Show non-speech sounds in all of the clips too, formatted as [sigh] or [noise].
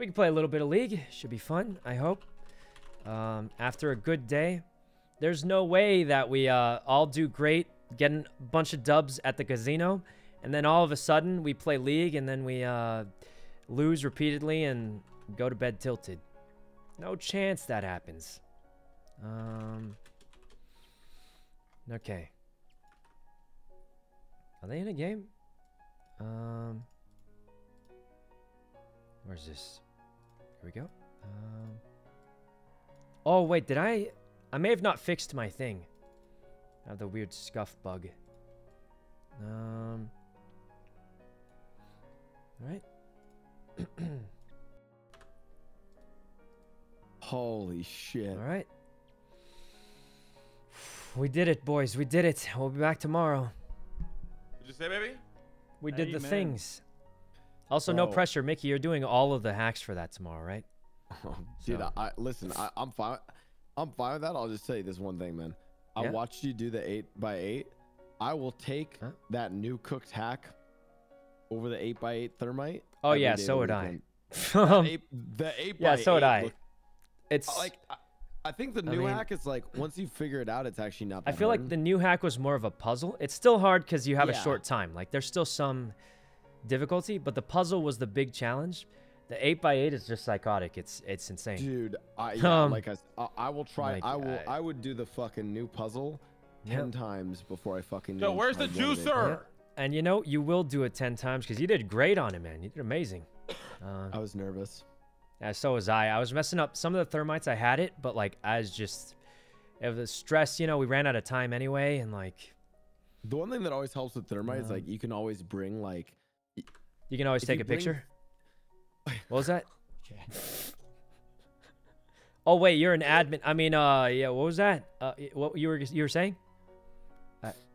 We can play a little bit of League. Should be fun, I hope. Um, after a good day. There's no way that we uh, all do great, getting a bunch of dubs at the casino, and then all of a sudden we play League, and then we uh, lose repeatedly and go to bed tilted. No chance that happens. Um, okay. Are they in a game? Um, where's this? Here we go. Um, oh, wait, did I... I may have not fixed my thing. I have the weird scuff bug. Um... Alright. [clears throat] Holy shit. Alright. We did it, boys. We did it. We'll be back tomorrow. Did you say, baby? We did the Amen. things. Also, no pressure, Mickey. You're doing all of the hacks for that tomorrow, right? [laughs] Oh, dude, So- I, listen. I, I'm fine. I'm fine with that. I'll just tell you this one thing, man. I Yeah. watched you do the eight by eight. I will take Huh? that new cooked hack over the eight by eight thermite. Oh yeah, so the would I. [laughs] That eight, the eight yeah, so would I. look- It's like I, I think the I new mean- hack is like once you figure it out, it's actually not. I feel like the new hack was more of a puzzle. It's still hard because you have a short time. Like there's still some difficulty, but the puzzle was the big challenge. The eight by eight is just psychotic. It's it's insane. Dude, I yeah, [laughs] Um, like I, s- I, I will try. like, I will. I- I would do the fucking new puzzle Yep. ten times before I fucking. Yo, where's the how good it is. juicer? Yeah. And you know you will do it ten times because you did great on it, man. You did amazing. [coughs] Uh, I was nervous. Yeah, so was I. I was messing up some of the thermites. I had it, but like I was just, it was stress. You know, we ran out of time anyway, and like The one thing that always helps with thermite is like you can always bring like you can always If take a bring- picture. [laughs] What was that? [laughs] Oh wait, you're an admin. I mean, uh, yeah. What was that? Uh, what you were you were saying?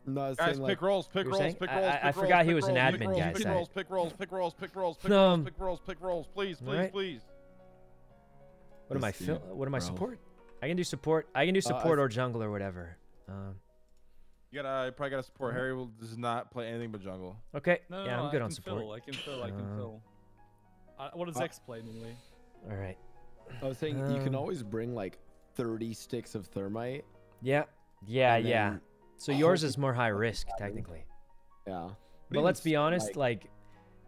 no, I was Guys, saying like pick rolls, pick you were rolls, saying? pick I- rolls. I- pick I rolls, forgot he pick was an rolls, pick admin rolls, guy, Pick so- rolls, pick rolls, pick rolls, pick rolls, pick Um, rolls, pick rolls, pick rolls, please, please, alright. please. What am I? Let's see, Fil- what am I bro. support? I can do support. I can do Uh, I support th- or jungle or whatever. Um, You gotta, you probably gotta support. Harry will does not play anything but jungle. okay. No, no, yeah, no, I'm good I on can support. Fill, I can fill. I can Uh, fill. Uh, what does uh, X play normally? All right. I was saying you can Um, always bring like 30 sticks of thermite. Yeah. Yeah. Yeah. then So yours is more high risk technically. Yeah. But even let's be honest, like,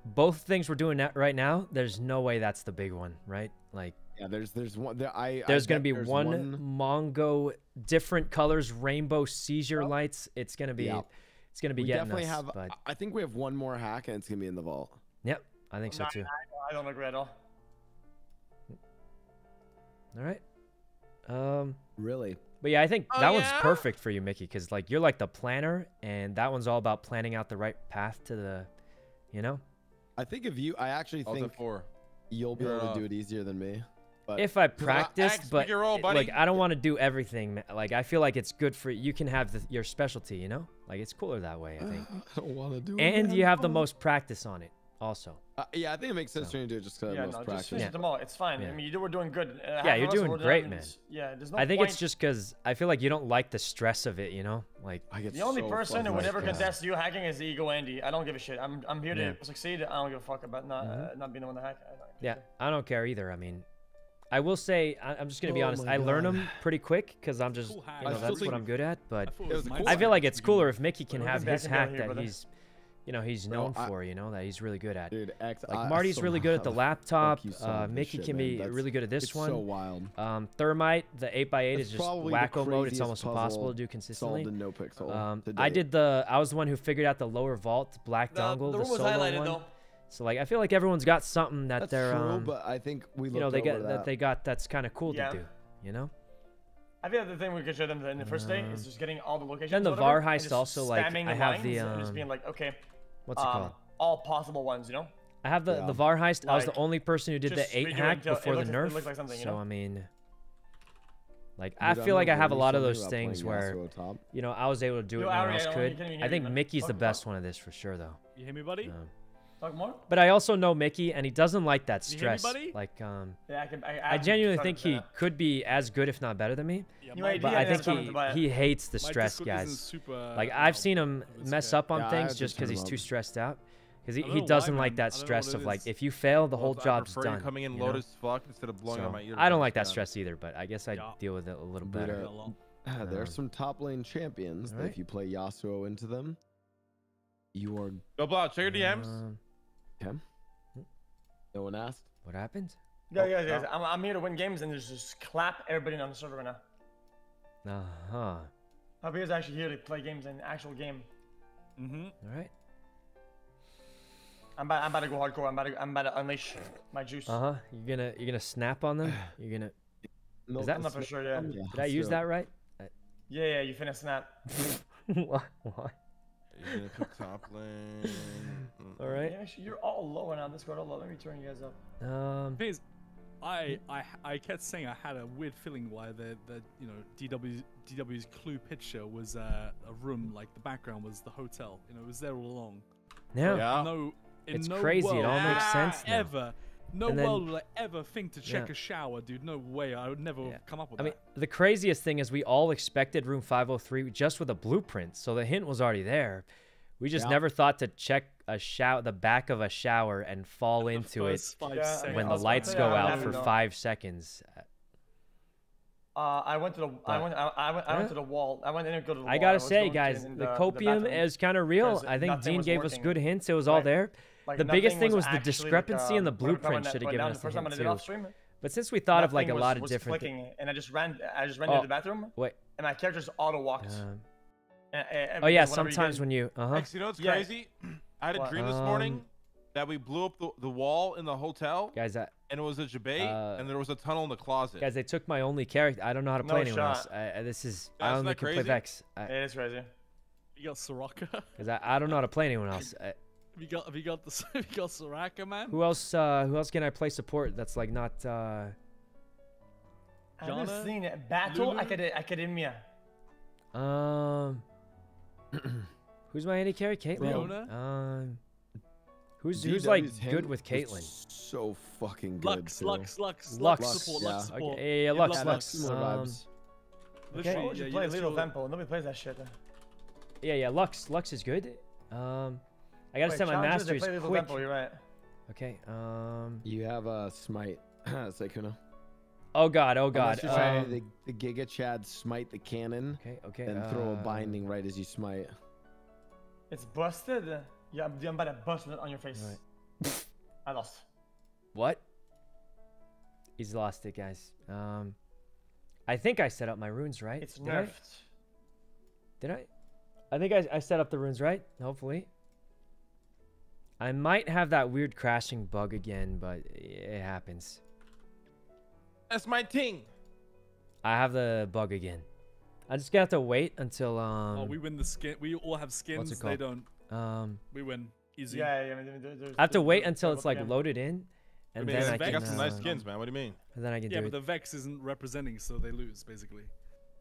both things we're doing that right now, there's no way that's the big one, right? Like yeah, there's there's one there I there's I gonna be there's one, Mongo different colors, rainbow seizure lights. It's gonna be Yeah. it's gonna be we getting definitely us. have but I think we have one more hack and it's going to be in the vault. yep, I think so too. I don't agree at all. All right. Um Really? but yeah, I think Oh, that one's perfect for you, Mickey, because like you're like the planner, and that one's all about planning out the right path to the, you know. I think if you I actually I was think four. you'll be You're able to off. do it easier than me. But if I practice, but pick your role, buddy. like I don't want to do everything. ma- Like I feel like it's good for you can have the, your specialty, you know. Like it's cooler that way, I think. [laughs] I don't want to do it. and man. you have the most practice on it, also. Uh, yeah, I think it makes sense So. for you to do it just because Yeah, I have no, most just practice. Yeah. them all. It's fine. Yeah. I mean, you do, we're doing good. Uh, Yeah, you're doing great, down man. Yeah, there's no I think point. it's just because I feel like you don't like the stress of it, you know. Like I get The only so person who would ever stressed. contest you hacking is the ego Andy. I don't give a shit. I'm I'm here to Yeah. Mm-hmm. succeed. I don't give a fuck about not uh, not being the one to hack. I yeah. I don't care either. I mean, I will say I, I'm just gonna be Oh honest. my I learn them pretty quick because I'm just Cool you know that's what I'm good at. But thought It was a my cool I feel like it's cooler if Mickey can have his hack here, that brother. he's, you know, he's Bro, known I- for. You know that he's really good at. Dude, X, Like I- I Marty's still really good at the the laptop. fuck you solve Uh, Mickey shit, can be That's- really good at this it's one. so wild. Um, Thermite, the 8x8 is just wacko mode. It's almost impossible to do Solved consistently. in no pixel. Um, I did the. I was the one who figured out the lower vault, black The, dongle, the the, room was solo highlighted one. Though. So like, I feel like everyone's got something that That's they're, true, um, but I think we you know, they over got that. that they got that's kind of cool Yeah. to do. You know. I think the thing we could show them in the first day is Um, just getting all the locations. then the whatever, VAR heist also, like, I have the, lines and just um, being like, okay, What's it um, called? all possible ones, you know. I have the yeah. the VAR heist. I was the only person who did the eight hack till- it before the nerf. looked like something, you so know? I mean, like Dude, I feel gonna like I have a lot of those things where top. you know I was able to do it. Yo, No one Ari, else I could. I think. Mickey's the best one of this for sure, though. You hear me, buddy? Talk more. but I also know Mickey, and he doesn't like that You hear me, stress. Like, um, Yeah, I can. I, I can genuinely think he that. could be as good, if not better than me. Yeah, my- But Yeah, I think something to buy he he hates the my stress, guys. super, Like I've know, seen him mess good. up on Yeah, things just because he's too stressed out. Because he, I don't he why, doesn't like that I don't know stress what of like if you fail, the whole job's prefer done. Coming in you low know? as fuck instead of blowing So, out my ears. I don't like that Yeah. stress either, but I guess I Yeah. deal with it a little better. uh, Get along. There's Um, some top lane champions that if you play Yasuo into them, you are. Go blow. Check your DMs. Um, No one asked. what happened? Yeah, Oh, yeah, yeah. no. I'm, I'm here to win games and just, just clap everybody on the server right now. Uh huh. Javier's actually here to play games in actual game. Mm-hmm. All right. I'm about, I'm about to go hardcore. I'm about to, I'm about to unleash my juice. Uh huh. You're gonna you're gonna snap on them. [sighs] You're gonna. No, Is that- I'm not for sure, yeah. Did I use that right? Yeah, yeah, you finna snap. [laughs] what? What? You're gonna pick top lane. Mm. All right. Yeah, actually, you're all low on now. Discord all. Let me turn you guys up. Um. thing is, I, I I kept saying I had a weird feeling why the the you know DW DW's clue picture was uh, a room like the background was the hotel. You know, it was there all along. Yeah. Yeah. No, in It's no crazy, it all makes would I sense now. Ever, no And then- world would I ever think to check Yeah. a shower, dude. No way. I would never Yeah. come up with I mean, the craziest thing is we all expected room 503 just with a blueprint, so the hint was already there. We just Yeah. never thought to check a shower, the back of a shower, and fall [laughs] The into it first five Yeah, I mean, seconds. when the lights go out for five seconds. Uh, I went to the, I went, I, I went, I Yeah. went to the wall. I went in and go to the wall. I gotta was say, guys, the, the copium bathroom is kind of real. I think Dean was gave us good hints. It was all there. Like, the biggest thing was the actually, like, discrepancy in the uh, when- when blueprint should have given us the the first I hint too. stream, But since we thought of like a nothing lot of was different. thi- clicking, and I just ran, I just ran Oh. into the bathroom, Wait. and my character just auto walked. um, And- and- oh yeah, because whenever you sometimes when you. Uh huh. Actually, you know what's Yeah. crazy? [clears throat] I had a What? dream this morning Um, that we blew up the, the wall in the hotel, Guys, I, and it was a debate, Uh, and there was a tunnel in the closet. guys, they took my only character. I don't know how to play No anyone else. shot. I, I- this is. I That's only not can play crazy? Vex. I, It is crazy. You got Soraka. Cause I, I don't know how to play anyone [laughs] else. I, have you got have you got the [laughs] have you got Soraka, man? who else? Uh, who else can I play support? That's like not. Uh, I haven't Janna? seen it. Battle Lulu? Acad- Academia. um. [clears throat] who's my AD carry? Caitlyn. Um. Who's who's like DW's good with Caitlyn? So fucking good. Lux, too. Lux, Lux, Lux, Lux, support, Lux yeah. support. Okay, yeah, yeah, Lux, Yeah, Lux. similar Um, vibes. Literally, Why would you yeah, play that's Little your- Temple? Nobody plays that shit. yeah, yeah, Lux. Lux is good. Um, I gotta Wait, set my challengers, masters play quick. Temple, you're right. Okay. Um. You have a smite, [clears throat] Sykkuno. Oh God. Oh God. Unless trying Um, the, the Giga Chad smite the cannon, okay. Okay. and throw a uh, binding right as you smite. It's busted. Yeah, I'm, I'm about to bust it on your face. [laughs] I lost. What? He's lost it, guys. Um, I think I set up my runes right. It's Did I? nerfed. Did I? I think I, I set up the runes right. Hopefully. I might have that weird crashing bug again, but it happens. That's my ting. I have the bug again. I'm just gonna have to wait until um Oh, we win the skin. We all have skins. They called? don't. um We win easy. Yeah, yeah. I mean, there- there's, I have to wait until it's like loaded in, and I mean, then I they can got some nice uh, skins, man. What do you mean? and then I can Yeah, but it. the Vex isn't representing, so they lose basically.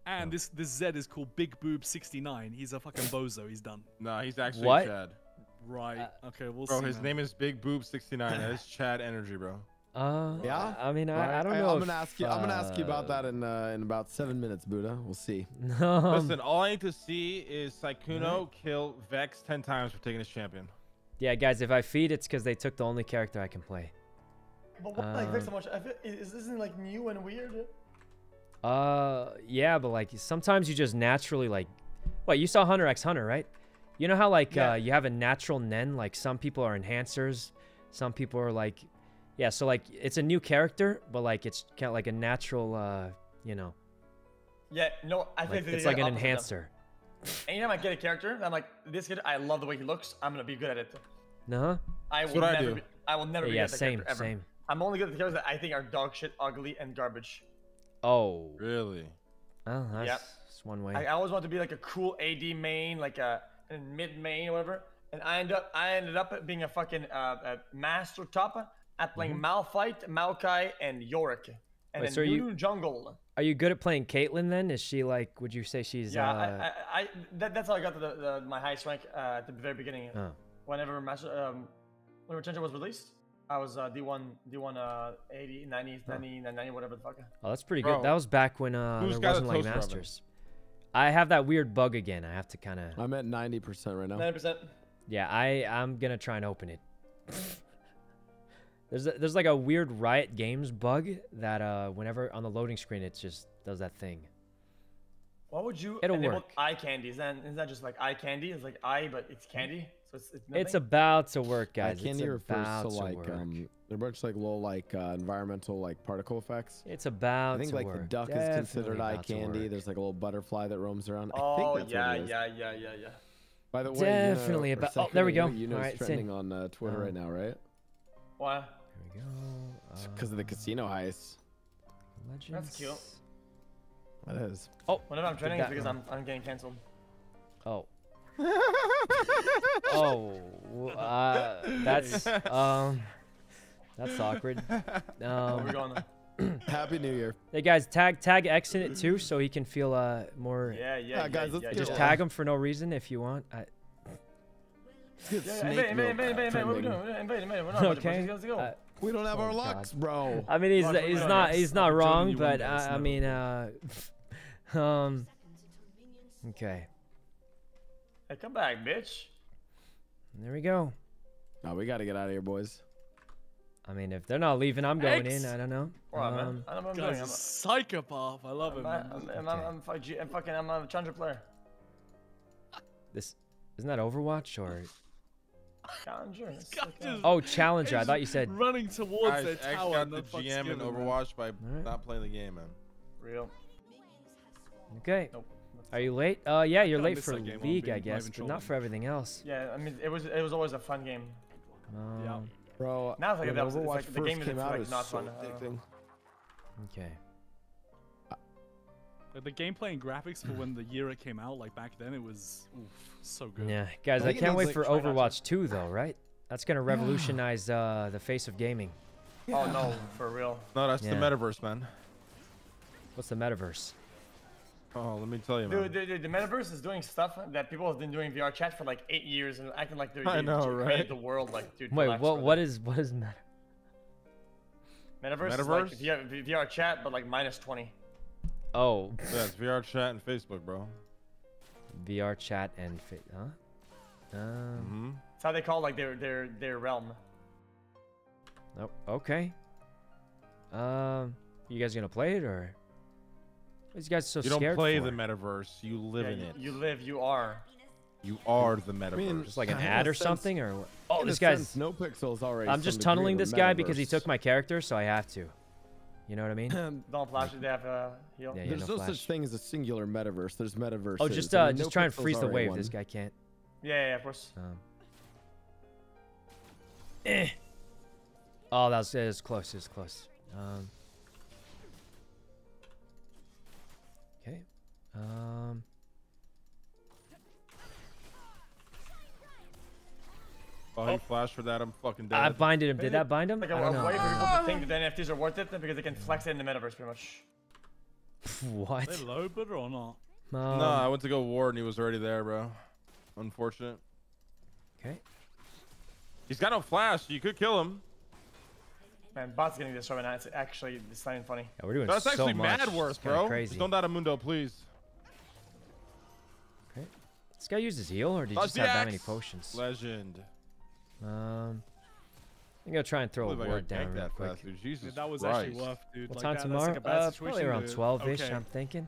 And this this Z is called Big Boob 69. He's a fucking bozo. He's done. Nah, he's actually What? Chad. Right. Uh, okay, we'll Bro, see. his man. name is Big Boob 69. That is [laughs] Chad Energy, bro. Uh, Yeah? I mean, I, I Alright, don't know. I'm gonna ask you. I'm gonna ask you about that uh, in uh, in about seven minutes, Buddha. We'll see. [laughs] Um, Listen, all I need to see is Sykkuno kill Vex 10 times for taking his champion. yeah, guys, if I feed, it's because they took the only character I can play. But what like Vex so Um, much? I feel, is this isn't like new and weird? Uh, yeah, but like sometimes you just naturally like, what you saw Hunter x Hunter, right? You know how like Yeah. uh, you have a natural Nen. Like some people are enhancers, some people are like, yeah. So like it's a new character, but like it's kind of like a natural, uh, you know, Yeah, no, I like, think it's like an opposite of them. enhancer. Anytime I get a character, I'm like, this kid, I love the way he looks. I'm gonna be good at it. No, I will what I never. do. Be, I will never yeah, be yeah, good at same, ever. same. I'm only good at the characters that I think are dog shit, ugly, and garbage. Oh, Really? oh that's, Yep. that's one way. I, I always want to be like a cool AD main, like a, a mid main or whatever. And I end up, I ended up being a fucking uh, a master top at playing Malphite, Maokai, and Yorick. And Mm-hmm. Wait, then so are you- jungle. Are you good at playing Caitlyn then? Is she like? Would you say she's? Yeah, uh, I, I, I that, that's how I got to the, the, my highest rank uh, at the very beginning. Oh. Whenever master, um, when Retention was released, I was uh, D1, D1, uh, 80, 90, 90, 90, whatever the fuck. Oh, that's pretty Bro, good. That was back when uh, who's there wasn't like masters. I have that weird bug again. I have to kind of. I'm at 90% right now. 90%. Yeah, I I'm gonna try and open it. [laughs] there's a, there's like a weird Riot Games bug that uh whenever on the loading screen it just does that thing. Why would you It'll enable work. eye candy? Is that is that just like eye candy? It's like eye, but it's candy. So it's it's, It's about to work, Eye guys. candy it's refers about to to like work. um, they're a bunch of like little like uh, environmental like particle effects. it's about to work. I think to like work. the duck is considered eye candy. There's like a little butterfly that roams around. I Oh think that's yeah, what it is. yeah, yeah, yeah, yeah. By the way, Definitely you know, about- oh, there we go. You know, Alright, it's it's trending on uh, Twitter Um, right now, right? Why? There we go. Because of the uh, casino heist. Legends. cute. That is. Oh, whenever I'm training, that it's because one. I'm I'm getting canceled. Oh. [laughs] oh, uh, that's um, that's awkward. Where we Um, going? [clears throat] Happy New Year. hey guys, tag tag X in it too, so he can feel uh more. Yeah, yeah, Yeah, yeah, guys, yeah, Just yeah. tag him for no reason if you want. I, okay. these guys to go. Uh, We don't have Oh, our God. bro. I mean, he's Fuck, he's not he's not wrong, but one day, uh, it's I mean, uh, [laughs] um, okay, Hey, come back, bitch. there we go. No, we got to get out of here, boys. I mean, if they're not leaving, I'm going X. in. I don't know. What, man? Um, I don't know what I'm Guy's doing. a I'm, psychopath. I love I'm, him. I'm, man. I'm, I'm, I'm, fuck- G- I'm fucking, I'm a challenger player. this isn't that Overwatch or Challenger. it's guy like, oh Challenger? I thought you said. running towards Guys, their X tower. got and the the GM in scared him, man. Overwatch by Alright. not playing the game, man. Real. Okay. Nope. Are you late? Uh, yeah, you're late for game, League, I guess, but not for everything else. Yeah, I mean, it was it was always a fun game. Yeah. Um, Bro, Now it's like that was- it's Overwatch like the first game is, came out, like, it was not so fun, I addicting. Okay. Like, the gameplay and graphics for when the year it came out, like back then, it was oof, so good. Yeah, guys, I I can't wait like, for try not to- Overwatch 2, though, right? That's gonna revolutionize uh, the face of gaming. Oh no, for real. No, that's Yeah. the metaverse, man. What's the metaverse? Oh, let me tell you, man. Dude, dude, dude, the metaverse is doing stuff that people have been doing VR chat for like eight years and acting like they're I they know, right? the world. Like, dude, Wait, what? What is what is meta? Metaverse? Is like Metaverse? VR, VR chat, but like minus twenty. Oh, Yeah, it's VR chat and Facebook, bro. VR chat and fit, huh? Um, Mm-hmm. That's how they call like their their their realm. oh, okay. Um, you guys gonna play it or? Why you guys so You don't play for? the metaverse. You live Yeah, in you, it. you live, you are. You are the metaverse. mean, Just like an ad or sense- something, or what? Oh, this guy's. sense, no pixels already. I'm just tunneling this guy because he took my character, so I have to. You know what I mean? [clears throat] Don't flash it. They have uh, heal. Yeah, yeah. There's no no, such thing as a singular metaverse. There's metaverse. Oh, just uh, just try and freeze the wave. This guy can't. Yeah, yeah, yeah, of course. Um. Eh. Oh, that was, it was close. It was close. Um. Um. oh, he flashed for that. I'm fucking dead. I binded him. Did that bind him? Like I a, don't know. way for people to think that the NFTs are worth it because they can flex it in the metaverse pretty much. [laughs] What? They low bidder or not? Um, no, I went to go war and he was already there, bro. Unfortunate. Okay. He's got no flash. You could kill him. Man, bot's getting destroyed now. It's actually it's not even funny. Yeah, we're doing That's so actually much. mad worse, bro. Crazy. Just don't die to Mundo, please. Okay. This guy uses heal, or did he Dodge just have that many potions? Legend. Um. I'm gonna try and throw a Believe I word got down real quick. fast, dude. Jesus Yeah, that was Christ. actually rough, dude. What like time that, tomorrow? That's like a uh, probably around 12-ish, Okay. I'm thinking.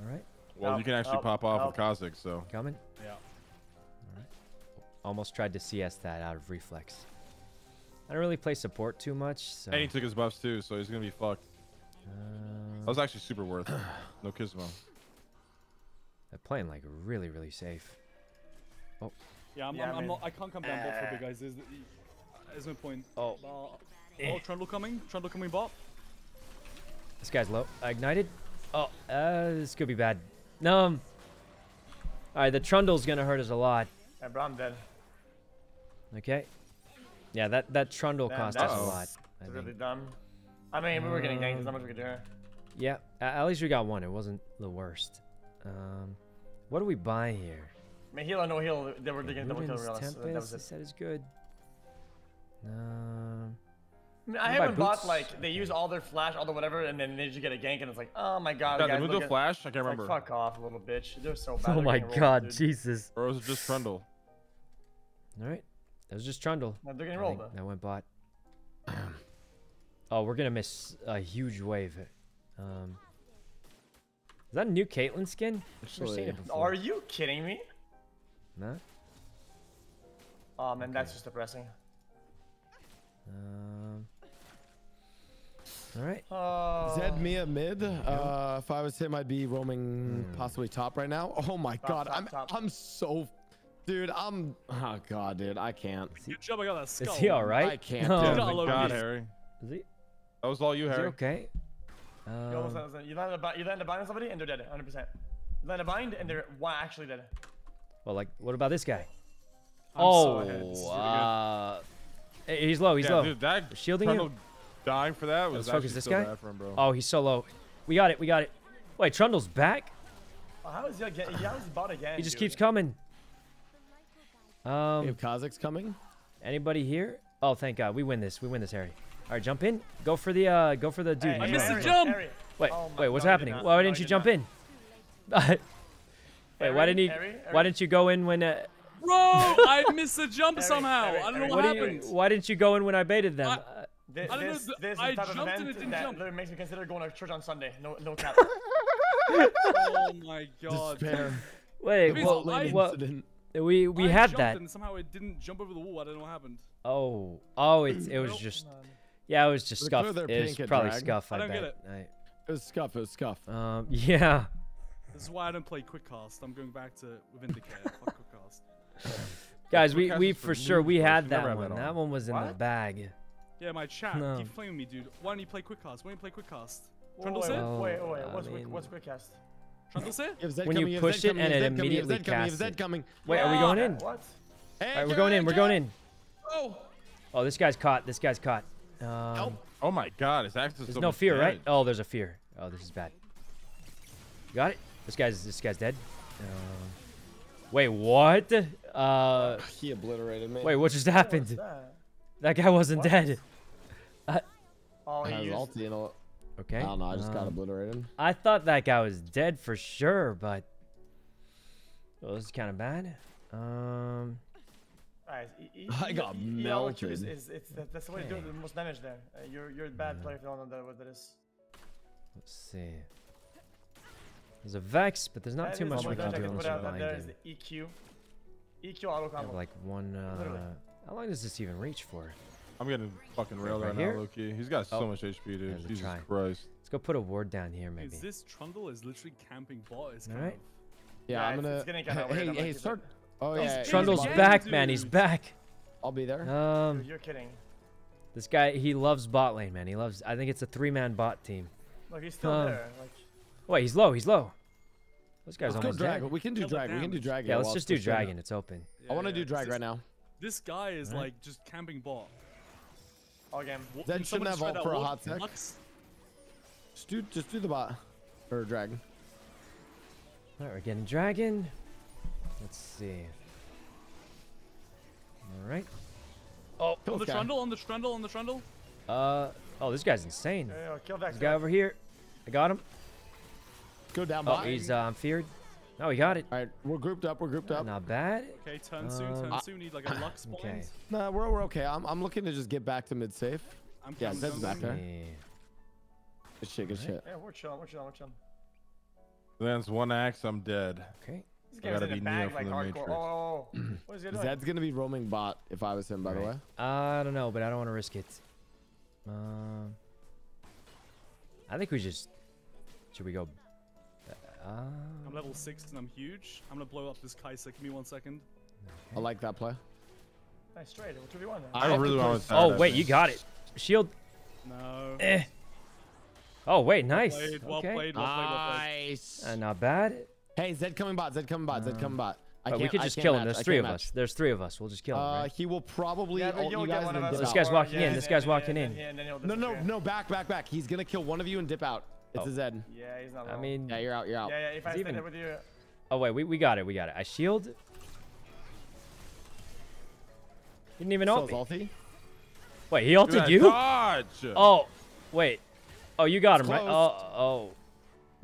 All right, Well, Help, you can actually help, pop off help. with Kha'Zix, so. coming. Yeah. All right. Almost tried to CS that out of reflex. I don't really play support too much, so. And he took his buffs too, so he's gonna be fucked. um, That was actually super worth. it. No [clears throat] Kismo. They're playing like really, really safe. Yeah, I'm, Yeah, I'm, I I'm not, I can't come down bot for uh, big guys. There's, there's no point. Oh. Bar- Eh. Oh, Trundle coming. Trundle coming bot. This guy's low. Ignited. Oh, uh, this could be bad. No. Um, all right, the Trundle's gonna hurt us a lot. Yeah, bro, I'm dead. Okay. Yeah, that that Trundle Damn, cost us a lot. I really dumb. I mean, we were getting ganked. There's not Um, much we could do. Yeah, at least we got one. It wasn't the worst. Um, what do we buy here? I mean, heal or no heal, they were digging double kill Ruden's realize. So that was it. said is good. Um, I, mean, I haven't bought like they use all their flash, all the whatever, and then they just get a gank, and it's like, oh my god, Yeah, guys, the look Mundo at- flash? I can't it's like, remember. fuck off, little bitch. They're so bad. oh my getting rolled, god, dude. Jesus. Or was it just Trundle? All right. That was just Trundle. No, they're getting rolled. think That went bot. [clears throat] oh, we're gonna miss a huge wave. Um, is that a new Caitlyn skin? I've seen it Actually- before. Are you kidding me? Nah. Oh man, that's just depressing. Um. All right. Oh. Zed Mia mid. Uh, if I was him, I'd be roaming possibly top right now. Oh my god, top, I'm top. I'm so, dude. I'm. Oh god, dude, I can't. Good job, I got that skull. Is he all right? I can't. No. do Oh my God. Harry. Is he? That was all you, Is he Harry. okay? Yo, Um, listen, listen, you land a bind, you land a bind on somebody and they're dead, 100. percent You land a bind and they're wow, actually dead. well, like, what about this guy? I'm oh, so ahead. Really uh, hey, he's low. He's yeah, low. dude, that We're shielding him. Trundle dying for that was Let's focus this so guy. him, bro. Oh, he's so low. We got it. We got it. Wait, Trundle's back. Oh, how is he again? How is he bot again? He just dude? keeps coming. We Um, have Kha'Zix coming. anybody here? Oh, thank God. We win this. We win this, Harry. All right, jump in. Go for the uh, go for the dude. Hey, I missed the jump. Harry. Wait, Oh wait, what's no, you did happening? Why didn't you you did jump not. in? [laughs] wait, why didn't you? Harry, Why didn't you go in when? Uh, Bro, I missed the jump Harry, somehow. Harry, I don't know what what happened. you, why didn't you go in when I baited them? I- Uh, This, I don't know, this, this I is the of jumped and it didn't that jump. literally makes me consider going to church on Sunday. No, no [laughs] cap. Oh my god. Despair. wait, Please, well, I- well, we we I had jumped that. And somehow it didn't jump over the wall. I don't know what happened. Oh, oh, it's it was Nope. just yeah, it was just They're scuff. clear they're It was at probably drag. scuff. I, I don't bet. get it. It was scuff. It was scuff. I- um, [laughs] yeah, This is why I don't play quick cast. I'm going back to within Decay. [laughs] Fuck quick cast. guys, we Quick we cast for for sure we had that one. that That one was in the bag. Yeah, my chat No. keep flaming me, dude. Why don't you play quick cast? Why don't you play quick cast? Wait, Trundle wait. Oh, wait, wait, what's quick, mean- what's quick cast? Trundle say? You have Zed When you coming, have push it coming, and it Zed coming, you have immediately Zed coming, you have casts it. coming. Wait, are we going in? What? Hey, All right, we're going in. We're going in. Oh. Oh, this guy's caught. This guy's caught. Um, Nope. Oh my God, his access. There's no fear, right? Oh, there's a fear. Oh, this is bad. You got it. This guy's this guy's dead. Um, wait, what? Uh, He obliterated me. wait, what just What's happened? that? That guy wasn't What? dead. Oh, I he has used. ulti and all. Okay. I don't know. I just got um, obliterated. I thought that guy was dead for sure, but well, this is kind of bad. Um, Guys, e- e- I got ELQ Is, melted. is, it's, that, that's the way to do Okay. the most damage there. Uh, you're you're a bad player if you don't know that, what that is. let's see. There's a Vex, but there's not That too much we can do can unless put we out that blind there is the EQ. EQ auto I have combo. like one. Uh, how long does this even reach for? I'm getting fucking railed Right right, now, Loki. He's got so Oh. much HP, dude. There's Jesus try. Christ. Let's go put a ward down here, maybe. Is this Trundle is literally camping bot? It's kind Alright. of. Yeah, Yeah, I'm it's- gonna. it's getting kinda [laughs] hey, I'm hey, start. it. Oh He's yeah. big Trundle's again, back, man. He's back. I'll be there. Um, Dude, you're kidding. this guy, he loves bot lane, man. He loves. I think it's a three-man bot team. Look, he's still Um, there. Like, Wait, he's low. He's low. This guy's Let's go almost drag. dead. We can do Kill the drag. We can do dragon. Yeah, let's just do pushing. dragon. It's open. I want to Yeah, do yeah. drag This- right now. This guy is Alright. like just camping bot. all game. Then shouldn't have just ult for a hot sec. Lux? Just do, just do the bot or dragon. All right, we're getting dragon. Let's see. All right. Oh, On the Trundle, on the Trundle, on the Trundle. Uh. Oh, this guy's insane. Yeah, yeah, kill Vex. This guy over here. I got him. Go down Oh, bot. he's um feared. No, we got it. All right, we're grouped up. We're grouped up. Not bad. Okay, turn soon, turn Um, soon. Need like a [coughs] Lux spawn. Okay. Nah, we're, we're okay. I'm, I'm looking to just get back to mid safe. I'm Yeah, camping Zed's jungle. back there. Yeah. Good shit. Good shit. Yeah, we're chilling, we're chilling, we're chilling. Lands one axe, I'm dead. Okay. This I game's gotta in be the Neo bag like from the hardcore. Matrix. Oh, [clears throat] what is he doing? Zed's gonna be roaming bot if I was him, by the way. I don't know, but I don't want to risk it. Um. I think we just. Should we go? Uh, I'm level six and I'm huge. I'm gonna blow up this Kai'Sa. Give me one second. I like that play. Nice trade. We're 2v1 now. I have really want push- to. oh wait, you got it. Shield. No. Eh. Oh wait, nice. Played, well okay. played, well played, well played. Nice. Uh, not bad. Hey, Zed coming bot. Zed coming bot. Zed coming bot. I But can't, we could I just can't kill him. match, There's three of match. us. There's three of us. We'll just kill him, Uh, right? he will probably Yeah, you'll you get guys one of us. This guy's walking yeah, in, this guy's walking in. then- and then he'll No, no, no. Back, back, back. He's gonna kill one of you and dip out. It's Oh. a Zed. Yeah, he's not I mean, Yeah, you're out. You're out. yeah, yeah, if I He's even- there with you, oh wait, we, we got it. We got it. I shield. He didn't even So ult is me. ulti. Wait, he Look at ulted you? Dodge. Oh, wait. Oh, you got him right. Oh, oh.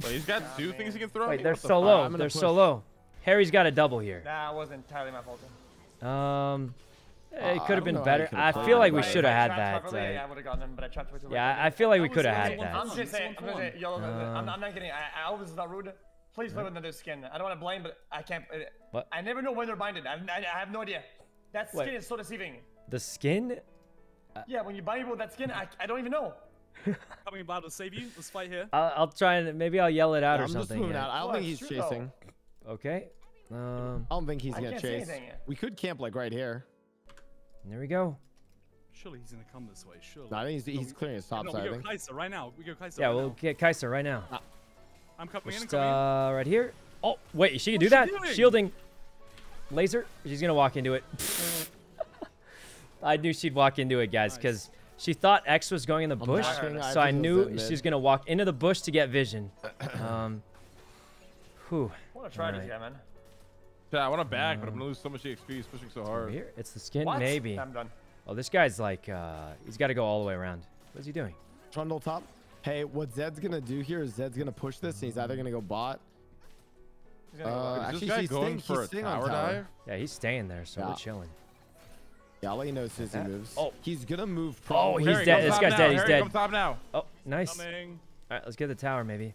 Wait, he's got two things he can throw. Wait, they're What the so low. They're push. so low. Harry's got a double here. that wasn't entirely my fault. Um, Uh, it I could have been know how you better. I feel like we should have had that. properly, uh, I would have gotten him, but I trapped way too late. yeah, I- I feel like we could have had that. I'm just saying. I'm, for gonna one. say, yo, I'm, I'm not kidding. I, I hope is not rude. Please play with another skin. I don't want to blame, but I can't. uh, What? I never know when they're binded. I, I, I have no idea. That skin Wait. is so deceiving. The skin? Yeah, when you bind people with that skin, I, I don't even know. [laughs] Coming about to save you. Let's fight here. I'll, I'll try and maybe I'll yell it out Yeah, or I'm just something. moving yeah. out. I don't Well, think he's it's true, though. chasing. Okay. Um, I don't think he's gonna chase. We could camp like right here. there we go. Surely he's gonna come this way. Surely. No, I think he's, he's clearing his top no, side. we go. Kai'Sa right now. We go Kai'Sa. Yeah, right we'll now. get Kai'Sa right now. I'm coming. Just I'm coming in. uh, right here. Oh, wait, she can do that? doing? Shielding. Laser. She's gonna walk into it. [laughs] I knew she'd walk into it, guys, Nice. Because she thought X was going in the bush, so I think it was knew she's gonna walk into the bush to get vision. [clears throat] Um, whew. I want to try this Alright. guy, man. Yeah, I want to back, but I'm gonna lose so much XP. He's pushing so hard. here, it's the skin, What? maybe. I'm done. Oh, this guy's like, uh, he's got to go all the way around. What's he doing? Trundle top. Hey, what Zed's gonna do here is Zed's gonna push this, and he's either gonna go bot. He's gonna go Uh, low. Actually, this guy she's going staying- for she's a staying on tower tower. dive? Yeah, he's staying there, so Yeah. we're chilling. Yeah, I'll let you know as soon as he that. moves. Oh. he's gonna move. Oh, he's Harry, dead. This guy's now. dead. He's Harry, dead. Come top now. Oh, nice. All Coming. right, let's get the tower, maybe.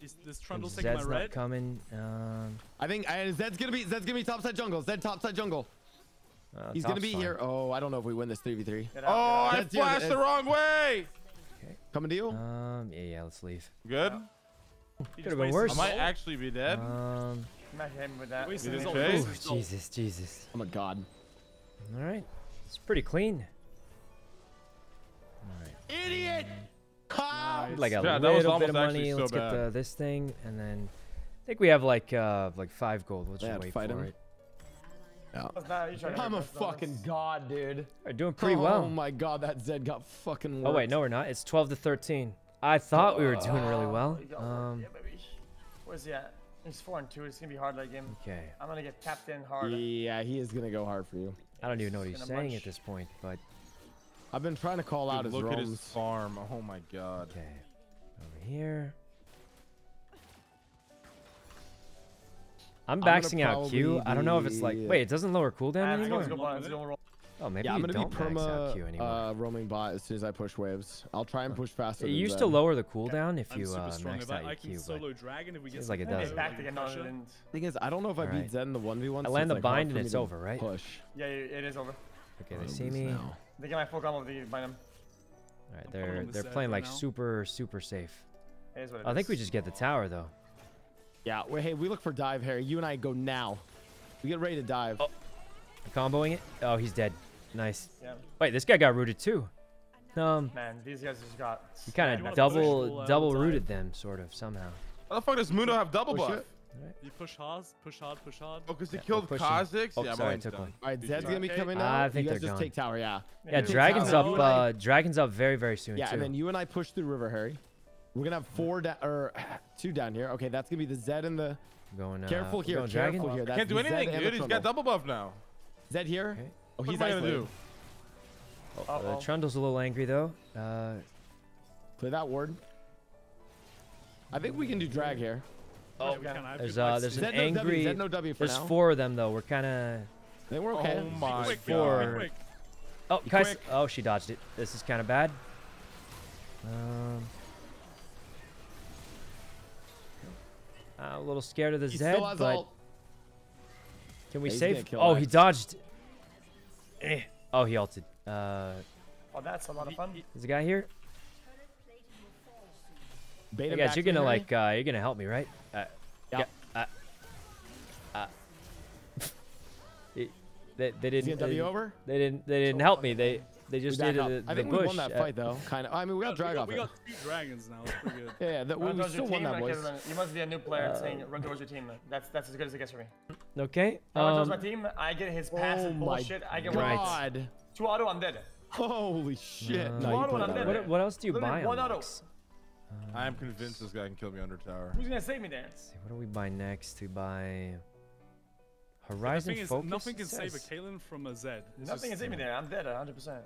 Is this Trundle taking Zed's my not red? coming. Um, I think I, Zed's gonna be Zed's gonna be topside jungle. Zed topside jungle. uh, He's gonna be fine. here. Oh, I don't know if we win this 3v3. Out, Oh. I That's the flashed the wrong way. Coming to you. Um, yeah, yeah, let's leave. Good. He Could've been worse. I might actually be dead. Um, Smack him with that. Wasted You his didn't ult, chase? wasted ooh, his ult. Jesus, Jesus. Oh my god. All right, it's pretty clean. All right, Idiot. Ha! Nice. like a Yeah, little bit of money. actually so Let's get the, this thing, and then I think we have like uh like five gold. Let's Yeah, just wait fight for him. it. Yeah. What's that? You trying to I'm a fucking god, dude. We're doing pretty oh well. Oh my god, that Zed got fucking. Oh wait, no, we're not. It's 12 to 13. I thought we were doing really well. You got Um, yeah, baby. Where's he at? He's four and two. It's gonna be hard that game. okay. I'm gonna get tapped in hard. Yeah, he is gonna go hard for you. I don't even know what He's he's saying munch. at this point, but I've been trying to call out his look at his roams. farm. Oh my god. okay. Over here. I'm gonna maxing out Q. probably I don't know if it's like. wait, it doesn't lower cooldown let's go, anymore. Let's go, bot, let's go roll. Oh, maybe Yeah, I'm gonna don't be max perma uh, roaming bot as soon as I push waves. I'll try and push faster. it than used to lower the cooldown if I'm you super uh, strong. maxed If I, out your I can Q, solo dragon if we get like it some does. back again. No, it pressure. didn't. Thing is, I don't know if I beat Zed in the one v one. I land the bind and it's over, right? Push. Yeah, it is over. okay, they it see me. All now. They get my full combo. They bind them. All right, they're they're playing like super super safe. It is what it I think we just get the tower though. Yeah. Wait, hey, we look for dive, Harry. You and I go now. We get ready to dive. Oh. Comboing it. Oh, he's dead. Nice. Yeah, Wait, this guy got rooted too. Um, man, these guys just got. he kind of double push, double we'll rooted them, sort of somehow. How the fuck does Mundo have double Push buff? it. You push hard, push hard, push hard. Oh, because he Yeah, killed we're. Kha'Zix? Oh, yeah, sorry, I took done. one. All right, Zed's gonna be coming now. I think you guys they're just gone. take tower, yeah. Yeah, take dragon's tower. up. You and I- Uh, dragon's up very very soon Yeah, too. and then you and I push through river, Harry. We're gonna have four down or [sighs] two down here. Okay, that's gonna be the Zed and the going. Uh, careful we're here. Going Careful dragon. here. That's Can't do anything, dude. He's got double buff now. Zed here. Okay. Oh, What he's am I gonna isolated. do? Uh, Uh-oh. Trundle's a little angry though. Uh, Play that ward. I think we can do drag here. Oh, we there's uh there's an Zed no W. angry. Zed no W for There's now. four of them though. We're kind of. I think we're okay. Oh my quick, four. quick, quick. Oh, Be Kais. Oh, she dodged it. This is kind of bad. Um. I'm a little scared of the He Zed, but ult. can we Yeah, he's save? kill Oh, he dodged. Eh. Oh, he ulted. Uh, Oh, that's a lot of fun. is the guy here? Bait Hey guys, you're gonna Harry. like, uh, you're gonna help me, right? Uh, Yeah. Uh, uh, it- they, they didn't. he a they didn't- over? They didn't. They didn't help me. They they just back did up. the, I think push. we won that fight though. Kind of. I mean, we got We drag off we got two dragons now. It's pretty good. Yeah, [laughs] yeah. That, we Run we towards your still won that, like, boys. You must be a new player Uh, saying run towards your team. That's that's as good as it gets for me. Okay. I run towards Um, my team. I get his Oh passive my bullshit. I get Right. one God. two auto. I'm dead. Holy shit. No, you Waddle played and I'm dead. what, what else do you Literally buy one auto. I am convinced this guy can kill me under tower. Who's gonna save me there? Let's see, what do we buy next? We buy The Horizon thing is, Focus. nothing can it save a says. Caitlyn from a Zed. It's Nothing can just- save me there. I'm dead 100. percent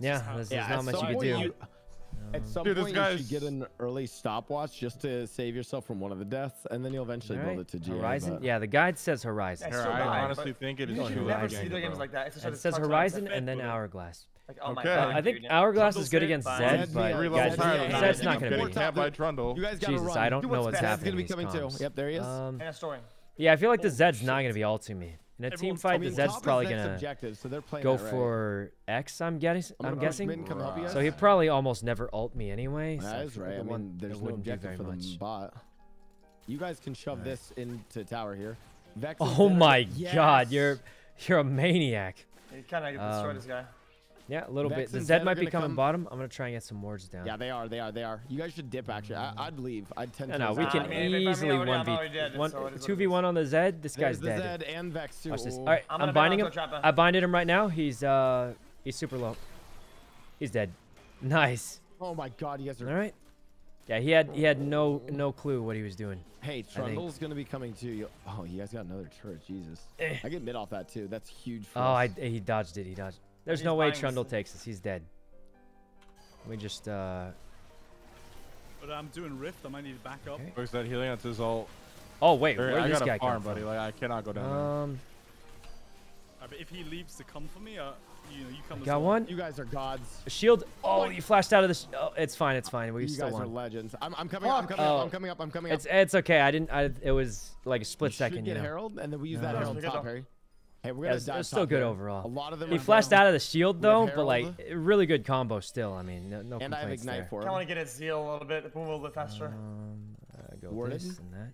Yeah, how- there's, Yeah, not much you can do. you- At some Dude, this point, you should get an early stopwatch just to save yourself from one of the deaths, and then you'll eventually build it to GA. Horizon. but- Yeah, the guide says Horizon. That's Here, so I bad, honestly but think it is You should never see game, the games like that. It's just It says Horizon and then Hourglass. Like, oh my Okay. god. I think dude. Hourglass Trundle is good against fine. Zed, Zed, but yeah, Real guys, Zed's tired yeah, of yeah, Zed's not going to be. Four by Trundle. You guys gotta Jesus, run. I don't Do know what's what's best. Zed's gonna be coming these too. Yep, there he is. Um, And a story. Yeah, I feel like the Zed's not going to be ulting me. In a team fight, the Zed's probably going to so go that right. for X, I'm guessing. I'm I'm gonna push mid guessing. and come help you guys. So he'd probably almost never ult me anyway. so That I is feel right. I mean, there's no objective for the much. bot. You guys can shove Alright. this into tower here. Vex Oh Zed are- my god, you're you're a maniac. You kind of destroyed Um, this guy. Yeah, a little Vex bit. The and Zed Zed might be coming come- bottom. I'm gonna try and get some wards down. Yeah, they are. They are. They are. You guys should dip. Actually, I, I'd leave. I'd tend No, to. no, we can I mean, if- if I'm easily one v one so it is what two it v is. one on the Zed. This There's guy's the dead. Zed and Vex too. Watch this. All right, I'm I'm, binding him. I binded him right now. He's uh, he's super low. He's dead. [laughs] Nice. Oh my god, you guys All are. right. Yeah, he had he had no no clue what he was doing. Hey, Trundle's gonna be coming too. You- Oh, you guys got another turret. Jesus. Eh. I get mid off that too. That's huge for Oh, I he dodged it. He dodged. There's no way Trundle this- takes us. He's dead. Let me just uh. But I'm doing Rift. I might need to back up. Okay. Looks that healing. That's his ult. Oh wait, There- where I did this got guy a farm, buddy. Like I cannot go down. Um, but if he leaves to come for me, uh, you know, you come. as got well. one. You guys are gods. A shield. Oh, you flashed out of this. Oh, it's fine. It's fine. We you still guys are legends. I'm, I'm coming up. I'm coming up. Oh. I'm coming up. I'm coming It's up. it's okay. I didn't. I it was like a split You should second. You get know. Herald, and then we use No. that Herald Because top, of- Harry. Hey, we're gonna it's, it's still good here. overall. A lot of them. He flashed down, out of the shield though, but like really good combo still. I mean, no, no And I have complaints ignite there. for Kind him. of want to get his zeal a little bit, move a little bit faster. Um, uh, go Worded? this and that.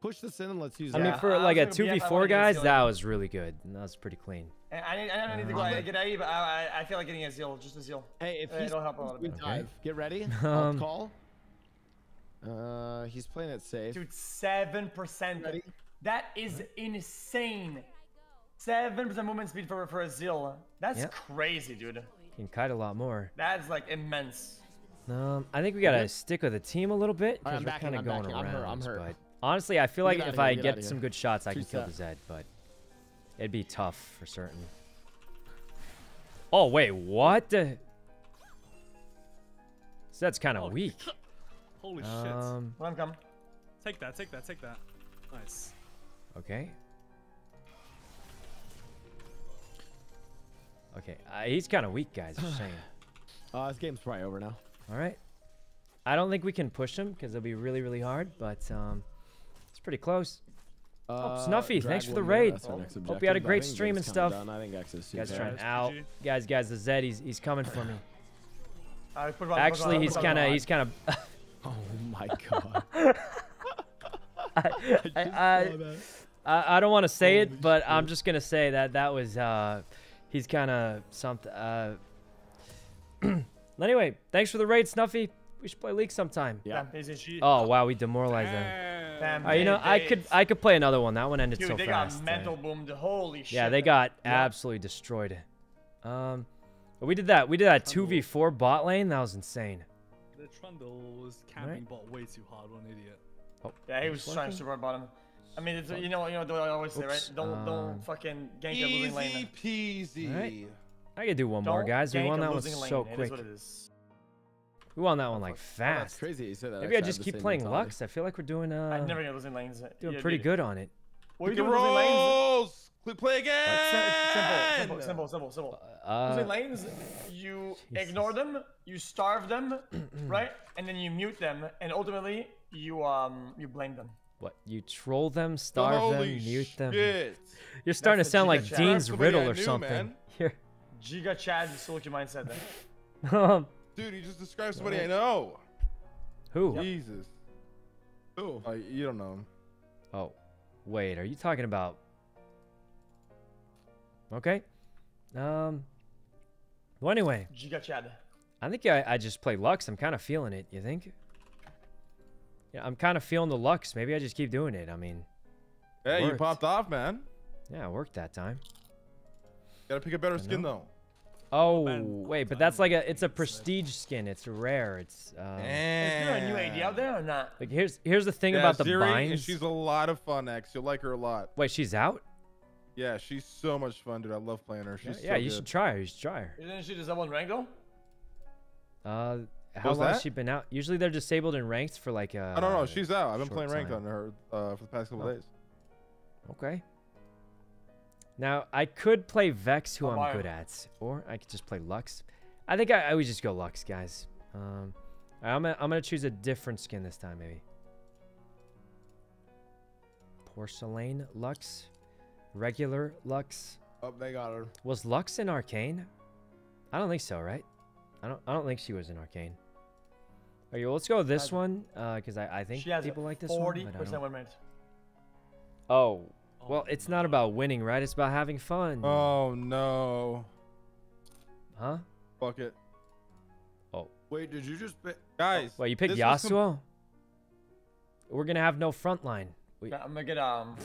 Push this in and let's use I that. mean, for I like a two gonna be v up, I four wanna get his guys, that was really good. That was pretty clean. And I, need- I don't need to go uh, get AE, but I, I, I feel like getting a zeal, just a zeal. Hey, if Uh, he's it'll help a little we bit. dive. Get ready. [laughs] Um, call. Uh, he's playing it safe. Dude, seven percent. That is insane. Seven percent movement speed for for a zeal. That's Yep. crazy, dude. You can kite a lot more. That's like immense. Um, I think we gotta Okay. stick with the team a little bit because I'm we're kind of I'm going backing. I'm hurt, I'm hurt. But honestly, I feel We like if here, I get get some good shots, I True can kill the Zed. But it'd be tough for certain. Oh wait, what? the- Zed's kind of Oh, weak. [laughs] Holy shit! Um, I'm coming. Take that. Take that. Take that. Nice. okay. Okay, uh, he's kind of weak, guys. Just saying. [sighs] Uh, this game's probably over now. All right. I don't think we can push him because it'll be really, really hard, but um, it's pretty close. Uh, Snuffy, thanks for the raid. that's our next Hope you had a objective, but I great stream and stuff. done. I think X is guys trying Guys, out. Guys, guys, the Zed, he's he's coming for me. Uh, on, Actually, put he's kind of he's kind of. Oh my god. [laughs] I, I, [laughs] I, I don't want to say it, but I'm just gonna say that that was uh, he's kind of something. Uh, [clears throat] anyway, thanks for the raid, Snuffy. We should play League sometime. Yeah. Oh wow, we demoralized them. Damn. Damn. Uh, you know, I could I could play another one. That one ended Dude, so they fast. got uh, mental boomed. Holy shit. Yeah, they got absolutely destroyed. Um, but we did that. We did that two v four bot lane. That was insane. The Trundle was camping bot way too hard. One idiot. Oh, Yeah, he was It's trying to super hard bottom. I mean, it's, you know, you know what I always say, right? Don't um, don't fucking gank a losing lane. Easy peasy. Alright. I could do one more, Don't guys. We won that one losing lane. so It is quick. what it is. We won that one like That's fast. crazy. You said that. Maybe I X had just keep playing mentality. Lux. I feel like we're doing uh. I uh never get losing lanes. doing Yeah, pretty dude. good on it. What are Pick you doing losing lanes? Click play again. Simple, simple, simple, simple, simple. Uh, losing lanes, you Jesus. ignore them, you starve them, [clears throat] right? And then you mute them, and ultimately you um you blame them. What? You troll them, starve Holy them, mute them. You're starting That's to the sound like Giga Chad. Dean's Somebody riddle or knew, something. man. [laughs] Here. Giga Chad Suluki mindset. Then. Um, Dude, you just described somebody I know. Who? Jesus. Ooh. Oh, you don't know him. Oh, wait. Are you talking about? Okay. Um. Well, anyway, Giga Chad. I think I, I just play Lux. I'm kind of feeling it. You think? Yeah, I'm kind of feeling the Lux. Maybe I just keep doing it. I mean, Hey, you popped off, man. yeah, it worked that time. Gotta pick a better skin know. though. Oh, Ben, wait, but that's like a it's a prestige skin. It's rare. It's um, Is there a new AD out there or not? like here's here's the thing Yeah, about the Zeri, binds. She's a lot of fun, X. You'll like her a lot. Wait, she's out? Yeah, she's so much fun, dude. I love playing her. She's yeah, so you good. should try her. You should try her. Isn't she just double in rank though? Uh, how was long has she been out? Usually they're disabled in ranked for like uh I don't know. She's out. I've been playing ranked time. on her uh, for the past couple Oh. days. Okay. Now I could play Vex, who Oh, I'm my. good at, or I could just play Lux. I think I, I would just go Lux, guys. Um, I'm gonna, I'm gonna choose a different skin this time, maybe. Porcelain Lux, regular Lux. Oh, they got her. Was Lux in Arcane? I don't think so, right? I don't. I don't think she was in Arcane. Okay, well, let's go with this Uh, one, uh, because I, I think people like this forty one. but I percent don't- win rate. Oh, well, Oh, it's not about winning, right? It's about having fun. Oh no. Huh? Fuck it. Oh. Wait, did you just? Pick... Guys. Well, you picked this com- Yasuo? We're gonna have no front line. We, I'm gonna get um.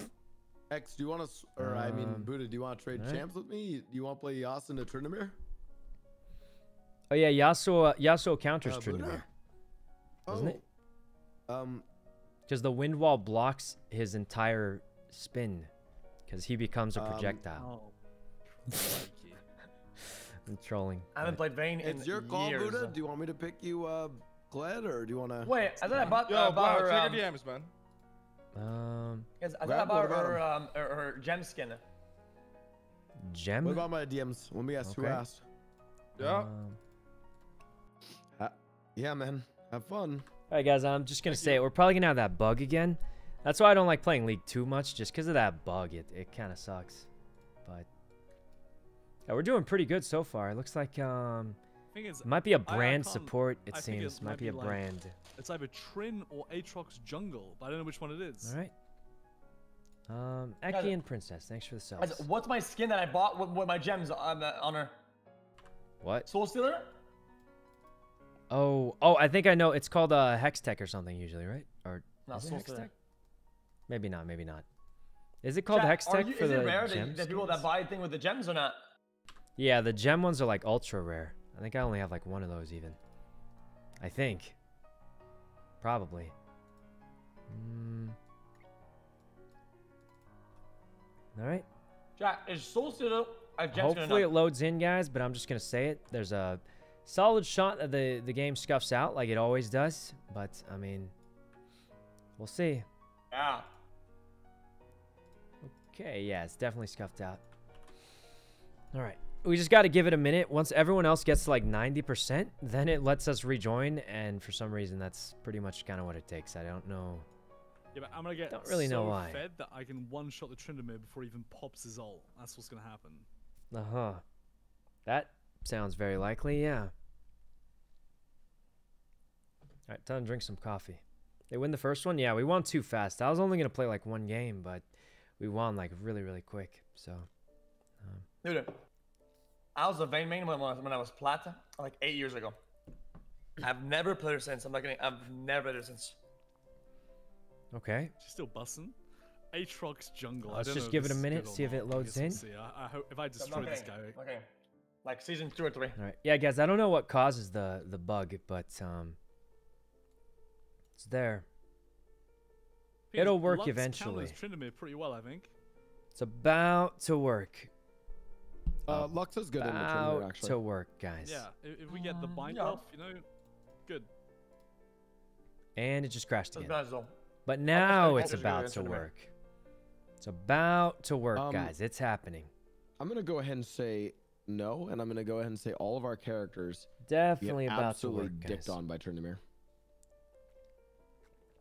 X, do you want to? Or I mean, Um, Buddha, do you want to trade alright. champs with me? Do you want to play Yasin to Tryndamere? oh yeah, Yasuo. Yasuo counters Uh, Tryndamere Buddha? Doesn't it? Oh. Um, because the wind wall blocks his entire spin, because he becomes a Um, projectile. Oh. [laughs] I'm trolling. I haven't played Vayne in it's your call, years. Buddha. Do you want me to pick you, uh, Gled, or do you want to? Wait, I thought I bought, Yo, uh, wow, bought her. Um, your DMs, man. Um, yes, I thought I bought what about her, um, her, her gem skin. gem. What about my DMs? Let me ask who Okay. asked. Yeah. Um, Yeah, man. Have fun. all right, guys. I'm just gonna say it. We're probably gonna have that bug again. That's why I don't like playing League too much, just because of that bug. It it kind of sucks. But yeah, we're doing pretty good so far. It looks like um, it might be a brand can't- support. It I think it seems might, might be be a like- brand. it's either Trin or Aatrox Jungle, but I don't know which one it is. All right. Um, Guys, Eki and Princess, thanks for the Guys, subs. What's my skin that I bought with, with my gems on, the, on her? What? Soul Stealer? Oh, oh, I think I know. It's called uh, Hextech or something usually, right? Or No, is Hextech? Maybe not. Maybe not. Is it called Chat, Hextech you- for is the it rare gem that, that people that buy the thing with the gems or not? Yeah, the gem ones are like ultra rare. I think I only have like one of those even. I think. Probably. Mm. All right. Chat, is Soul a gem Hopefully it loads in, guys, but I'm just gonna say it. There's a solid shot that the the game scuffs out like it always does, but I mean, we'll see. Yeah. Okay, yeah, it's definitely scuffed out. All right. We just got to give it a minute. Once everyone else gets to like 90%, then it lets us rejoin. And for some reason, that's pretty much kind of what it takes. I don't know. Yeah, but I'm gonna get Don't really know so why. fed that I can one shot the Tryndamere before he even pops his ult. That's what's gonna happen. Uh huh. That sounds very likely, yeah. All right, time to drink some coffee. They win the first one? Yeah, we won too fast. I was only going to play like one game, but we won like really, really quick. So, um, Dude, I was a Vayne main when, I was- when I was Plata, like eight years ago. I've never played her since. I'm not kidding. I've never played her since. okay. She's still bussing. Aatrox Jungle. Let's don't just know give it a minute, see if it loads in. See. I, I hope if I destroy not this guy, Okay. Like season two or three. All right. Yeah, guys, I don't know what causes the the bug, but um it's there. Thing It'll work eventually. counters Tryndamere pretty well, I think. It's about to work. Uh, Lux is good in the Tryndamere, About actually. to work, guys. Yeah, if, if we get the Um, bind yeah. buff, you know, good. And it just crashed again. not as. But now gonna it's about to work. It's about to work, Um, guys. It's happening. I'm gonna go ahead and say no, and I'm gonna go ahead and say all of our characters Definitely get about to absolutely work, dicked guys. on by Tryndamere.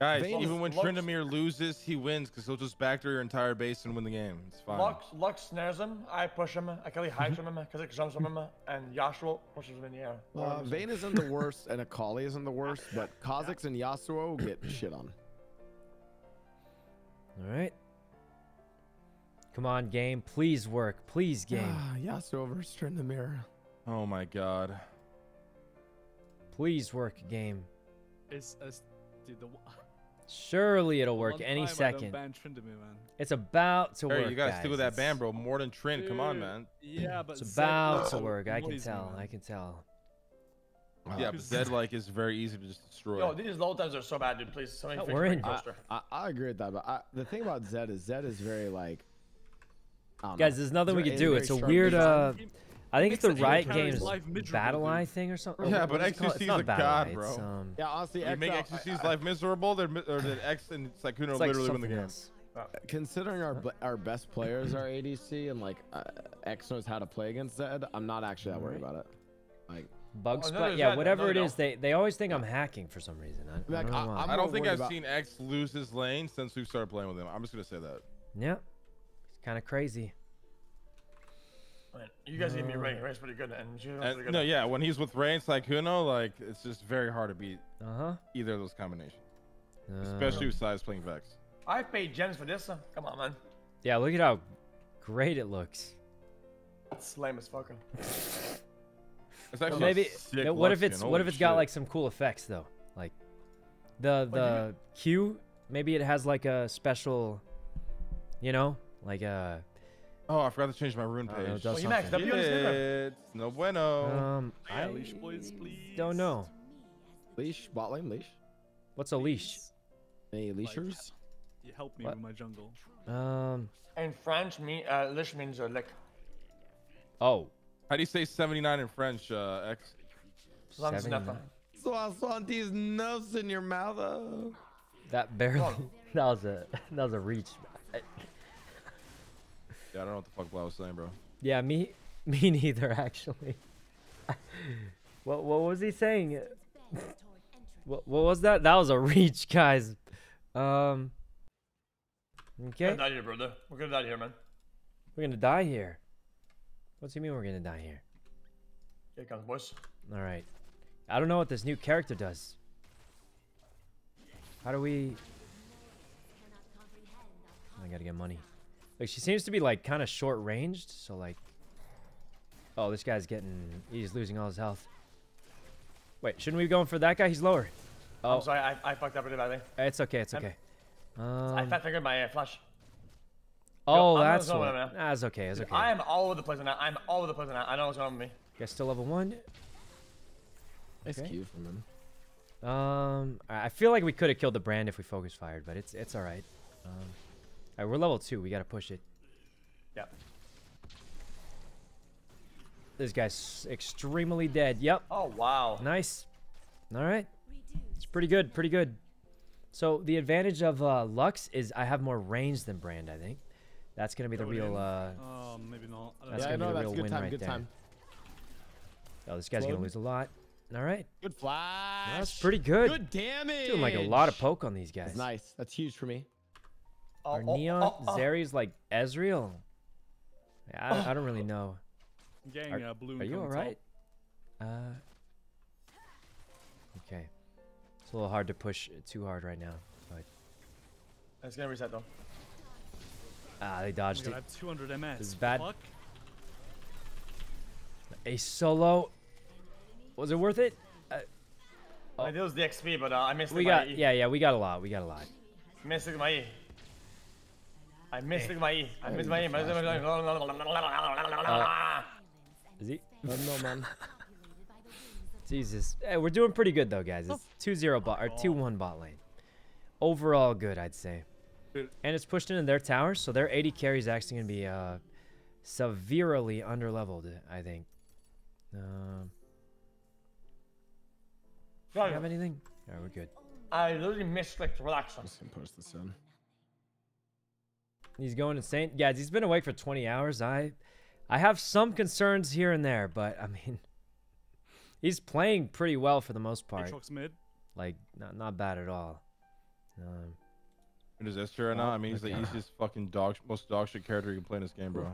Guys, Vayne even when Lux- Tryndamere loses, he wins because he'll just backdoor your entire base and win the game. It's fine. Lux, Lux snares him. I push him. Akali hides from him. Kha'Zix jumps from him. And Yasuo pushes him in the air. Uh, Vayne isn't the [laughs] worst, and Akali isn't the worst, but [laughs] Kha'Zix and Yasuo get shit on. All right. Come on, game. Please work. Please, game. Ah, Yasuo versus Tryndamere. Oh my god. Please work, game. It's, it's dude, the one- [laughs] Surely it'll work any time I don't second. ban Tryndamere, man. It's about to Hey, work, you gotta guys. stick with that ban, bro. More than Trin. Come on, man. Yeah, [clears throat] but It's Zed about to work. I can annoys me, tell. man. I can tell. Yeah, but Zed like is very easy to just destroy. Yo, these low times are so bad, dude. Please, somebody No, fix we're my in. I. I, I agree with that, but I, the thing about Zed is Zed is very like. I don't Guys, know. there's nothing we It's can do. It's a weird. design. Uh, I think it's the makes it Riot Games Battle dude. Eye thing or something. Yeah, but what is? XQC It's is not a Battle god, bro. It's, um, Yeah, honestly, You make XL, XQC's I- I- life miserable, they're, mi- or did X and Sykkuno it's like literally win the something game. else. considering our our best players are [laughs] ADC and like uh, X knows how to play against Zed, I'm not actually that worried about it. Like, Bug Oh, no, spot. Yeah, that. whatever No, it no. is, they they always think I'm hacking for some reason. I, I don't know I- I'm don't think I've about- seen X lose his lane since we've started playing with him. I'm just gonna say that. Yeah, it's kind of crazy. Man, You guys gave me Ray. Ray's pretty good, and she's pretty good. no, yeah, when he's with Ray and Sykkuno, like it's just very hard to beat Uh huh. either of those combinations, Uh, especially with size playing Vex. I paid gems for this. Huh? Come on, man. yeah, look at how great it looks. It's lame as fucking. [laughs] It's actually a Maybe. sick no, what look if it's what if it's got shit. like some cool effects though, like the What do you the Q. Maybe it has like a special, you know, like a Oh, I forgot to change my rune I know, it page. does Well, you maxed something. up. you on Instagram? Shit, no bueno. Um, Yeah, I leash boys, please. don't know. leash, bot lane, leash. What's a leash? Any leashers? You help me What? with my jungle. Um. In French, me uh, lish means uh, lick. Oh. How do you say 79 in French, uh, X? Long as 79. nothing. So I want these nuts in your mouth. Oh. That barely. [laughs] that was a that was a reach. I- Yeah, I don't know what the fuck Blau was saying, bro. Yeah, me [laughs] me neither actually. [laughs] what what was he saying? What what was that? That was a reach, guys. Um. Okay. We're gonna die here, brother. We're gonna die here, man. we're gonna die here. What's he mean we're gonna die here? Here it comes, boys. All right. I don't know what this new character does. How do we? I gotta get money. Like she seems to be like kind of short ranged, so like. Oh, this guy's getting. He's losing all his health. Wait, shouldn't we be going for that guy? He's lower. Oh, I'm sorry, I, I fucked up really badly. it's okay. It's I'm- okay. I Um, fat fingered my uh, flash. oh, I'm that's going what. now. That's okay. That's okay. I am all over the place now. I'm all over the place now. I know what's wrong with me. Guys, still level one. Nice Okay. Q from him. Um, I I feel like we could have killed the brand if we focus fired, but it's it's all right. Um, all right, we're level two. We gotta push it. Yep. This guy's extremely dead. Yep. Oh wow. Nice. All right. It's pretty good. Pretty good. So the advantage of uh, Lux is I have more range than Brand. I think that's gonna be the real. Uh, Oh, maybe not. I don't That's yeah, gonna be no, the real win time. right good there. time. oh, this guy's gonna lose a lot. All right. Good flash. That's pretty good. Good damage. Doing like a lot of poke on these guys. That's nice. That's huge for me. Oh, Are oh, Neon oh, oh. Zeri's like Ezreal? Yeah, I, I don't really know. I'm Are- uh, blue. Are you all right? Uh. Okay. It's a little hard to push too hard right now, but It's gonna reset though. ah, they Oh dodged it. I have 200 MS. This is bad. fuck? A solo. Was it worth it? Oh. I did was the XP, but uh, I missed We my got E. yeah, yeah, we got a lot. We got a lot. Missed my E. I missed my E. I missed you my E. can flash, [laughs] Is he? I don't know, man. [laughs] Jesus. Hey, we're doing pretty good though, guys. It's 2-0 bot or 2-1 bot lane. Overall good, I'd say. And it's pushed into their towers, so their AD carry is actually gonna be uh severely underleveled, I think. Um, do you have anything? Alright, we're good. I literally misclicked relax. Just gonna post this in. He's going insane. Yeah, he's been awake for 20 hours. I I have some concerns here and there, but I mean [laughs] he's playing pretty well for the most part. Aatrox mid. Like not not bad at all. Um, It is S tier right now. I mean, he's the okay. easiest fucking dog, most dog shit character you can play in this game, bro.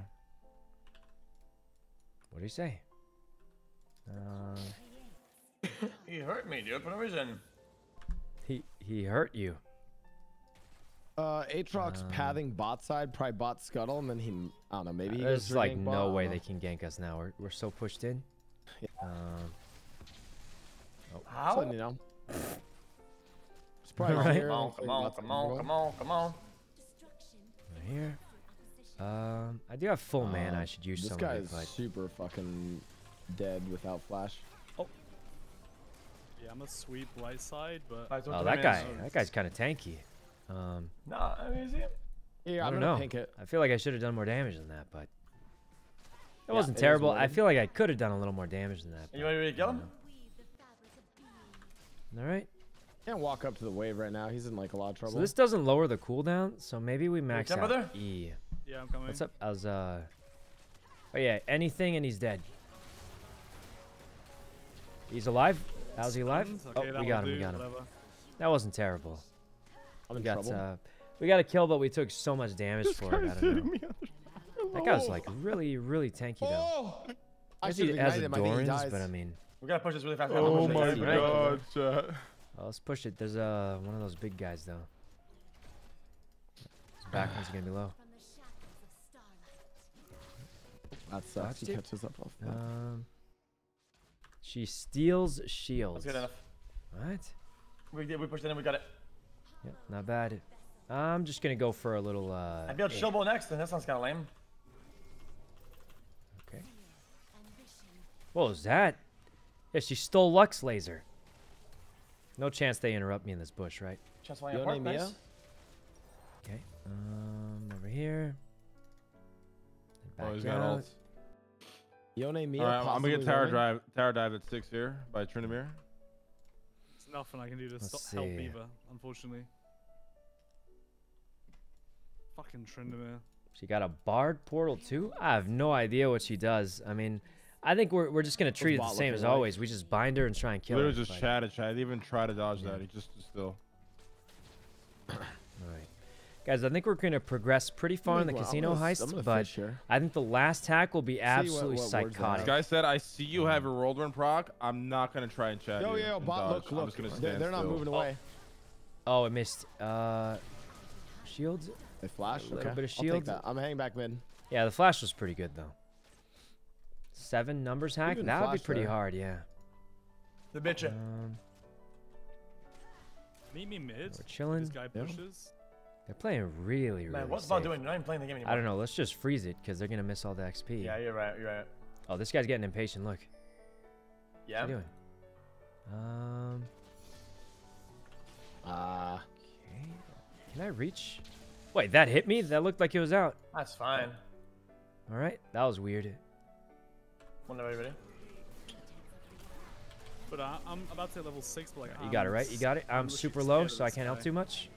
what do you say? Uh, [laughs] He hurt me, dude, for no reason. he he hurt you. Uh, Aatrox Um, pathing bot side, probably bot scuttle, and then he, I don't know, maybe he There's like no bot, way they can gank us now. We're we're so pushed in. Um, How? So, you know. It's probably [laughs] Right. here, Come on, come on, come on, come on, come on. right here. Um, I do have full mana. Uh, I should use This some guy is but super fucking dead without flash. Oh. Yeah, I'm a sweep right side, but Five, oh, 20 that guy, minutes. that guy's kind of tanky. Um, Nah, I mean, see? Yeah, I I'm don't know. pink it. I feel like I should have done more damage than that, but It wasn't it is terrible. I feel like I could have done a little more damage than that. You want me to kill him? All right. Can't walk up to the wave right now. He's in like a lot of trouble. So this doesn't lower the cooldown, so maybe we max come out brother? E. Yeah, I'm coming. What's up? I was uh. Oh yeah, anything and he's dead. He's alive. How's he alive? Stunned? Oh, we got him. We got him. whatever. That wasn't terrible. I'm We in got trouble. uh, we got a kill, but we took so much damage This for it. I don't know. me That guy was like really, really tanky though. Oh! I I guess should he have has ignited him. I think he dies. but I mean, We gotta push this really fast. Oh my it. right. god, chat. well, let's push it. There's uh one of those big guys though. His back one's gonna be low. That sucks. He Dodged it. catches up off that. Um, she steals shields. That's good enough. What? We did. We pushed it in. We got it. Yep, not bad. I'm just gonna go for a little. Uh, I built eh, Showboat next, and this one's kind of lame. Okay. What was that? Yeah, she stole Lux laser. No chance they interrupt me in this bush, right? Chance flying Yone apart. Mia? Nice. Okay. Um, over here. Oh, Back he's got out. ult. Yone Mia. All right, I'm gonna get tower winning? drive, tower dive at six here by Tryndamere. There's nothing I can do to Let's help see. either, unfortunately. Fucking Tryndamere. She got a bard portal too. I have no idea what she does. I mean, I think we're we're just gonna treat it the same as like? always. We just bind her and try and kill her. Literally her. just but- chatted, chat. He didn't even try to dodge Yeah. that. He just still. [coughs] All right, guys. I think we're gonna progress pretty far in the Well, casino gonna- heist, but here. I think the last hack will be absolutely what words they psychotic. This guy said, "I see you have your whirlwind proc. I'm not gonna try and chat Yo, you yo, and bot, dodge. look, I'm look. just gonna They're, they're not still." moving away. Oh, it missed. Uh, shields. They flash. A little Okay. bit of I'll take shield. that. I'm hanging back mid. Yeah, the flash was pretty good though. Seven numbers hack. That would be pretty there. hard. Yeah. The bitch. Um, Meet me mid. we're chilling. This guy Yeah. pushes. They're playing really, really Man, what's safe. Vaughn doing? You're not even playing the game anymore. I don't know. Let's just freeze it because they're gonna miss all the XP. Yeah, you're right. You're right. Oh, this guy's getting impatient. Look. Yeah. What's he doing? Um. Ah. Okay. Can I reach? Wait, that hit me? That looked like it was out. That's fine. All right. That was weird. Whenever you're ready. But I, I'm about to level 6, but like. You got it right. You got it. I'm literally super low, so I can't help too much.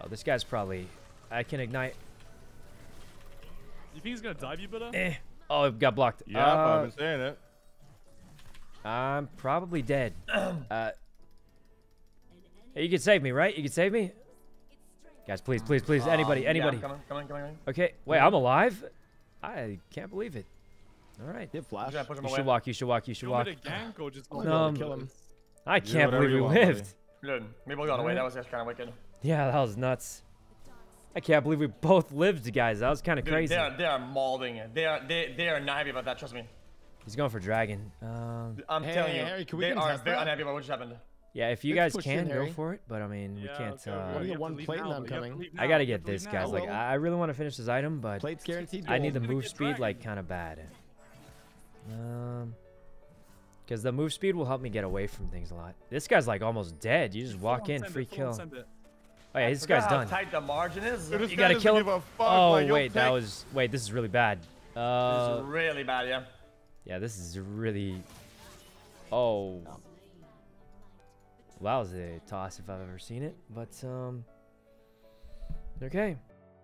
Oh, this guy's probably. I can ignite. You think he's gonna dive you better? Eh. Oh, it got blocked. Yeah, Uh, I've been saying it. I'm probably dead. [clears throat] uh, hey, you can save me, right? You can save me? Guys, please, please, please. Anybody, Um, yeah, anybody. Come on, come on, come on. come on. Okay, wait, I'm alive? I can't believe it. All right. He had flash. I'm gonna push him You should walk, you should walk, you should You walk. me to gank or just I'll go be able to Um, kill him. I can't whatever believe we you want, buddy. lived. Good. Maybe we got away. That was just kind of wicked. Yeah, that was nuts. I can't believe we both lived, guys. That was kind of crazy. They are, they are mauling it. They are, they, they are not happy about that. Trust me. He's going for dragon. Um, I'm Hey, telling you, Harry, can we they are very unhappy about what just happened. Yeah, if you Let's guys can, go Harry. for it. But I mean, we can't. okay, uh, okay, Only you have get to one leave plate and I'm you have to coming. I gotta get this, guys. now. Like, I, I really want to finish this item, but Plates guaranteed. I need the move get speed like kind of bad. Um, because the move speed will help me get away from things a lot. This guy's like almost dead. You just Full walk in, send it, free kill. Oh yeah, this Forgot guy's how done. tight the margin is. Dude, this You gotta kill him. a fuck, Oh like, wait, that was wait. This is really bad. This Uh, is really bad, yeah. yeah, this is really. Oh. Well, that was a toss if I've ever seen it. But um. Okay.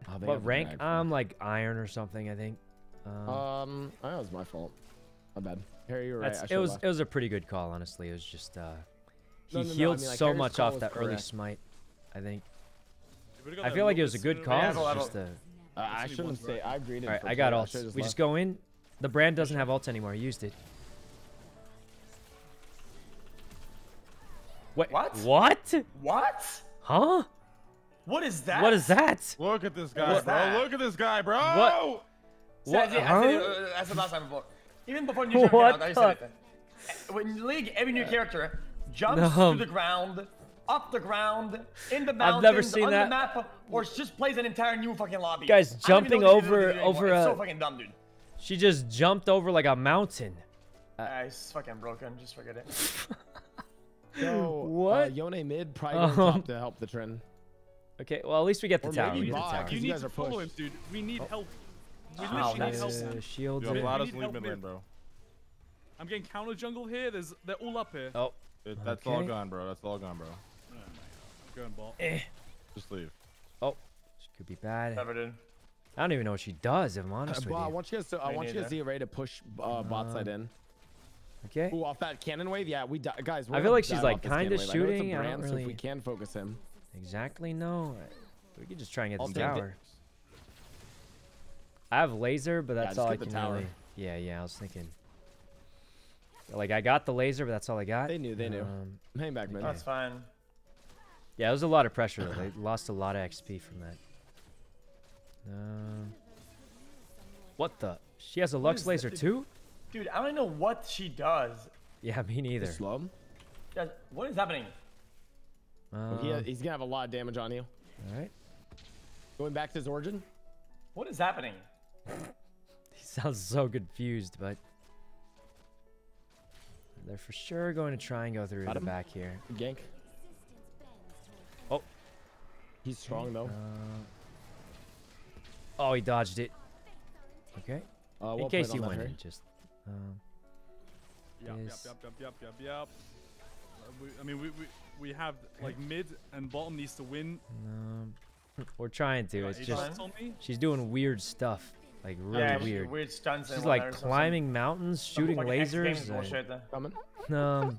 Oh, they What rank? I'm like iron or something. I think. Um, Um, I know it was my fault. My bad. Harry, you're right. I it should've was left. it was a pretty good call, honestly. It was just uh, he No, no, no, I healed mean, like, so Harry's much off was that early smite. I think. You would've got I feel like it was a good call. Yeah, just a, Uh, I shouldn't one say. dragon. I greeted. all right, I got plate. ults. should've We just go in. The brand doesn't have ults anymore. I used it. Wait. What? What? What? Huh? What is that? What is that? Look at this guy, bro. that? Look at this guy, bro. What? What? I said, I Huh? said, uh, I said last time before. Even before New [laughs] York came What out, I the- said it. When League, every new character jumps No. to the ground, up the ground, in the I've mountains, never seen on that. the map, or just plays an entire new fucking lobby. Guys, I don't even jumping know what to do over- with it anymore. over It's so a- fucking dumb, dude. She just jumped over like a mountain. Uh, it's fucking broken. Just forget it. [laughs] So, What? Uh, Yone mid, probably going Um, top to help the trend. Okay, well at least we get the Or tower. maybe We get the bot, tower. 'cause You you need guys to are follow him, dude. We need help. We Wow, literally need that's- help. Uh, man. shields. Yo, in. lot- Vlados need leave help mid bro. I'm getting counter jungle here. There's they're all up here. Oh, It, that's all gone, bro. That's all gone, bro. I'm going bot. eh. Just leave. Oh. She could be bad. Never did. I don't even know what she does, if I'm Uh, honest with but I want you guys to, I want you guys neither. to get ready to push uh, bot side in. Okay. Ooh, off that cannon wave, yeah, we di- guys. we're I feel like she's, like, kinda cannon wave. I know shooting, I don't brand, so if we can focus him. Exactly, no. We could just try and get I'll the take the- tower. I have laser, but that's just all I can tower. really. Yeah, yeah, I was thinking. Like I got the laser, but that's all I got. They knew, they knew. Um, Hang back, man. That's fine. yeah, it was a lot of pressure. Though. They lost a lot of XP from that. Um, what the? She has a Lux laser too? Dude, I don't know what she does. Yeah, me neither. Slow him. Guys, what is happening? Um, He, he's gonna have a lot of damage on you. all right. Going back to his origin. What is happening? [laughs] He sounds so confused, but they're for sure going to try and go through Got the him. back here. Gank. Oh. He's strong though. Uh, oh, he dodged it. Okay. Uh, In case played he on went just. Um, Yep, yep, is- yep, yep, yep, yep, yep. Uh, we, I mean, we, we we have like mid and bottom needs to win. um, [laughs] we're trying to. It's just shots on me. she's doing weird stuff, like really yeah, weird. weird stunts. and She's like climbing mountains, shooting fucking X Games lasers. bullshit. Coming. and, um,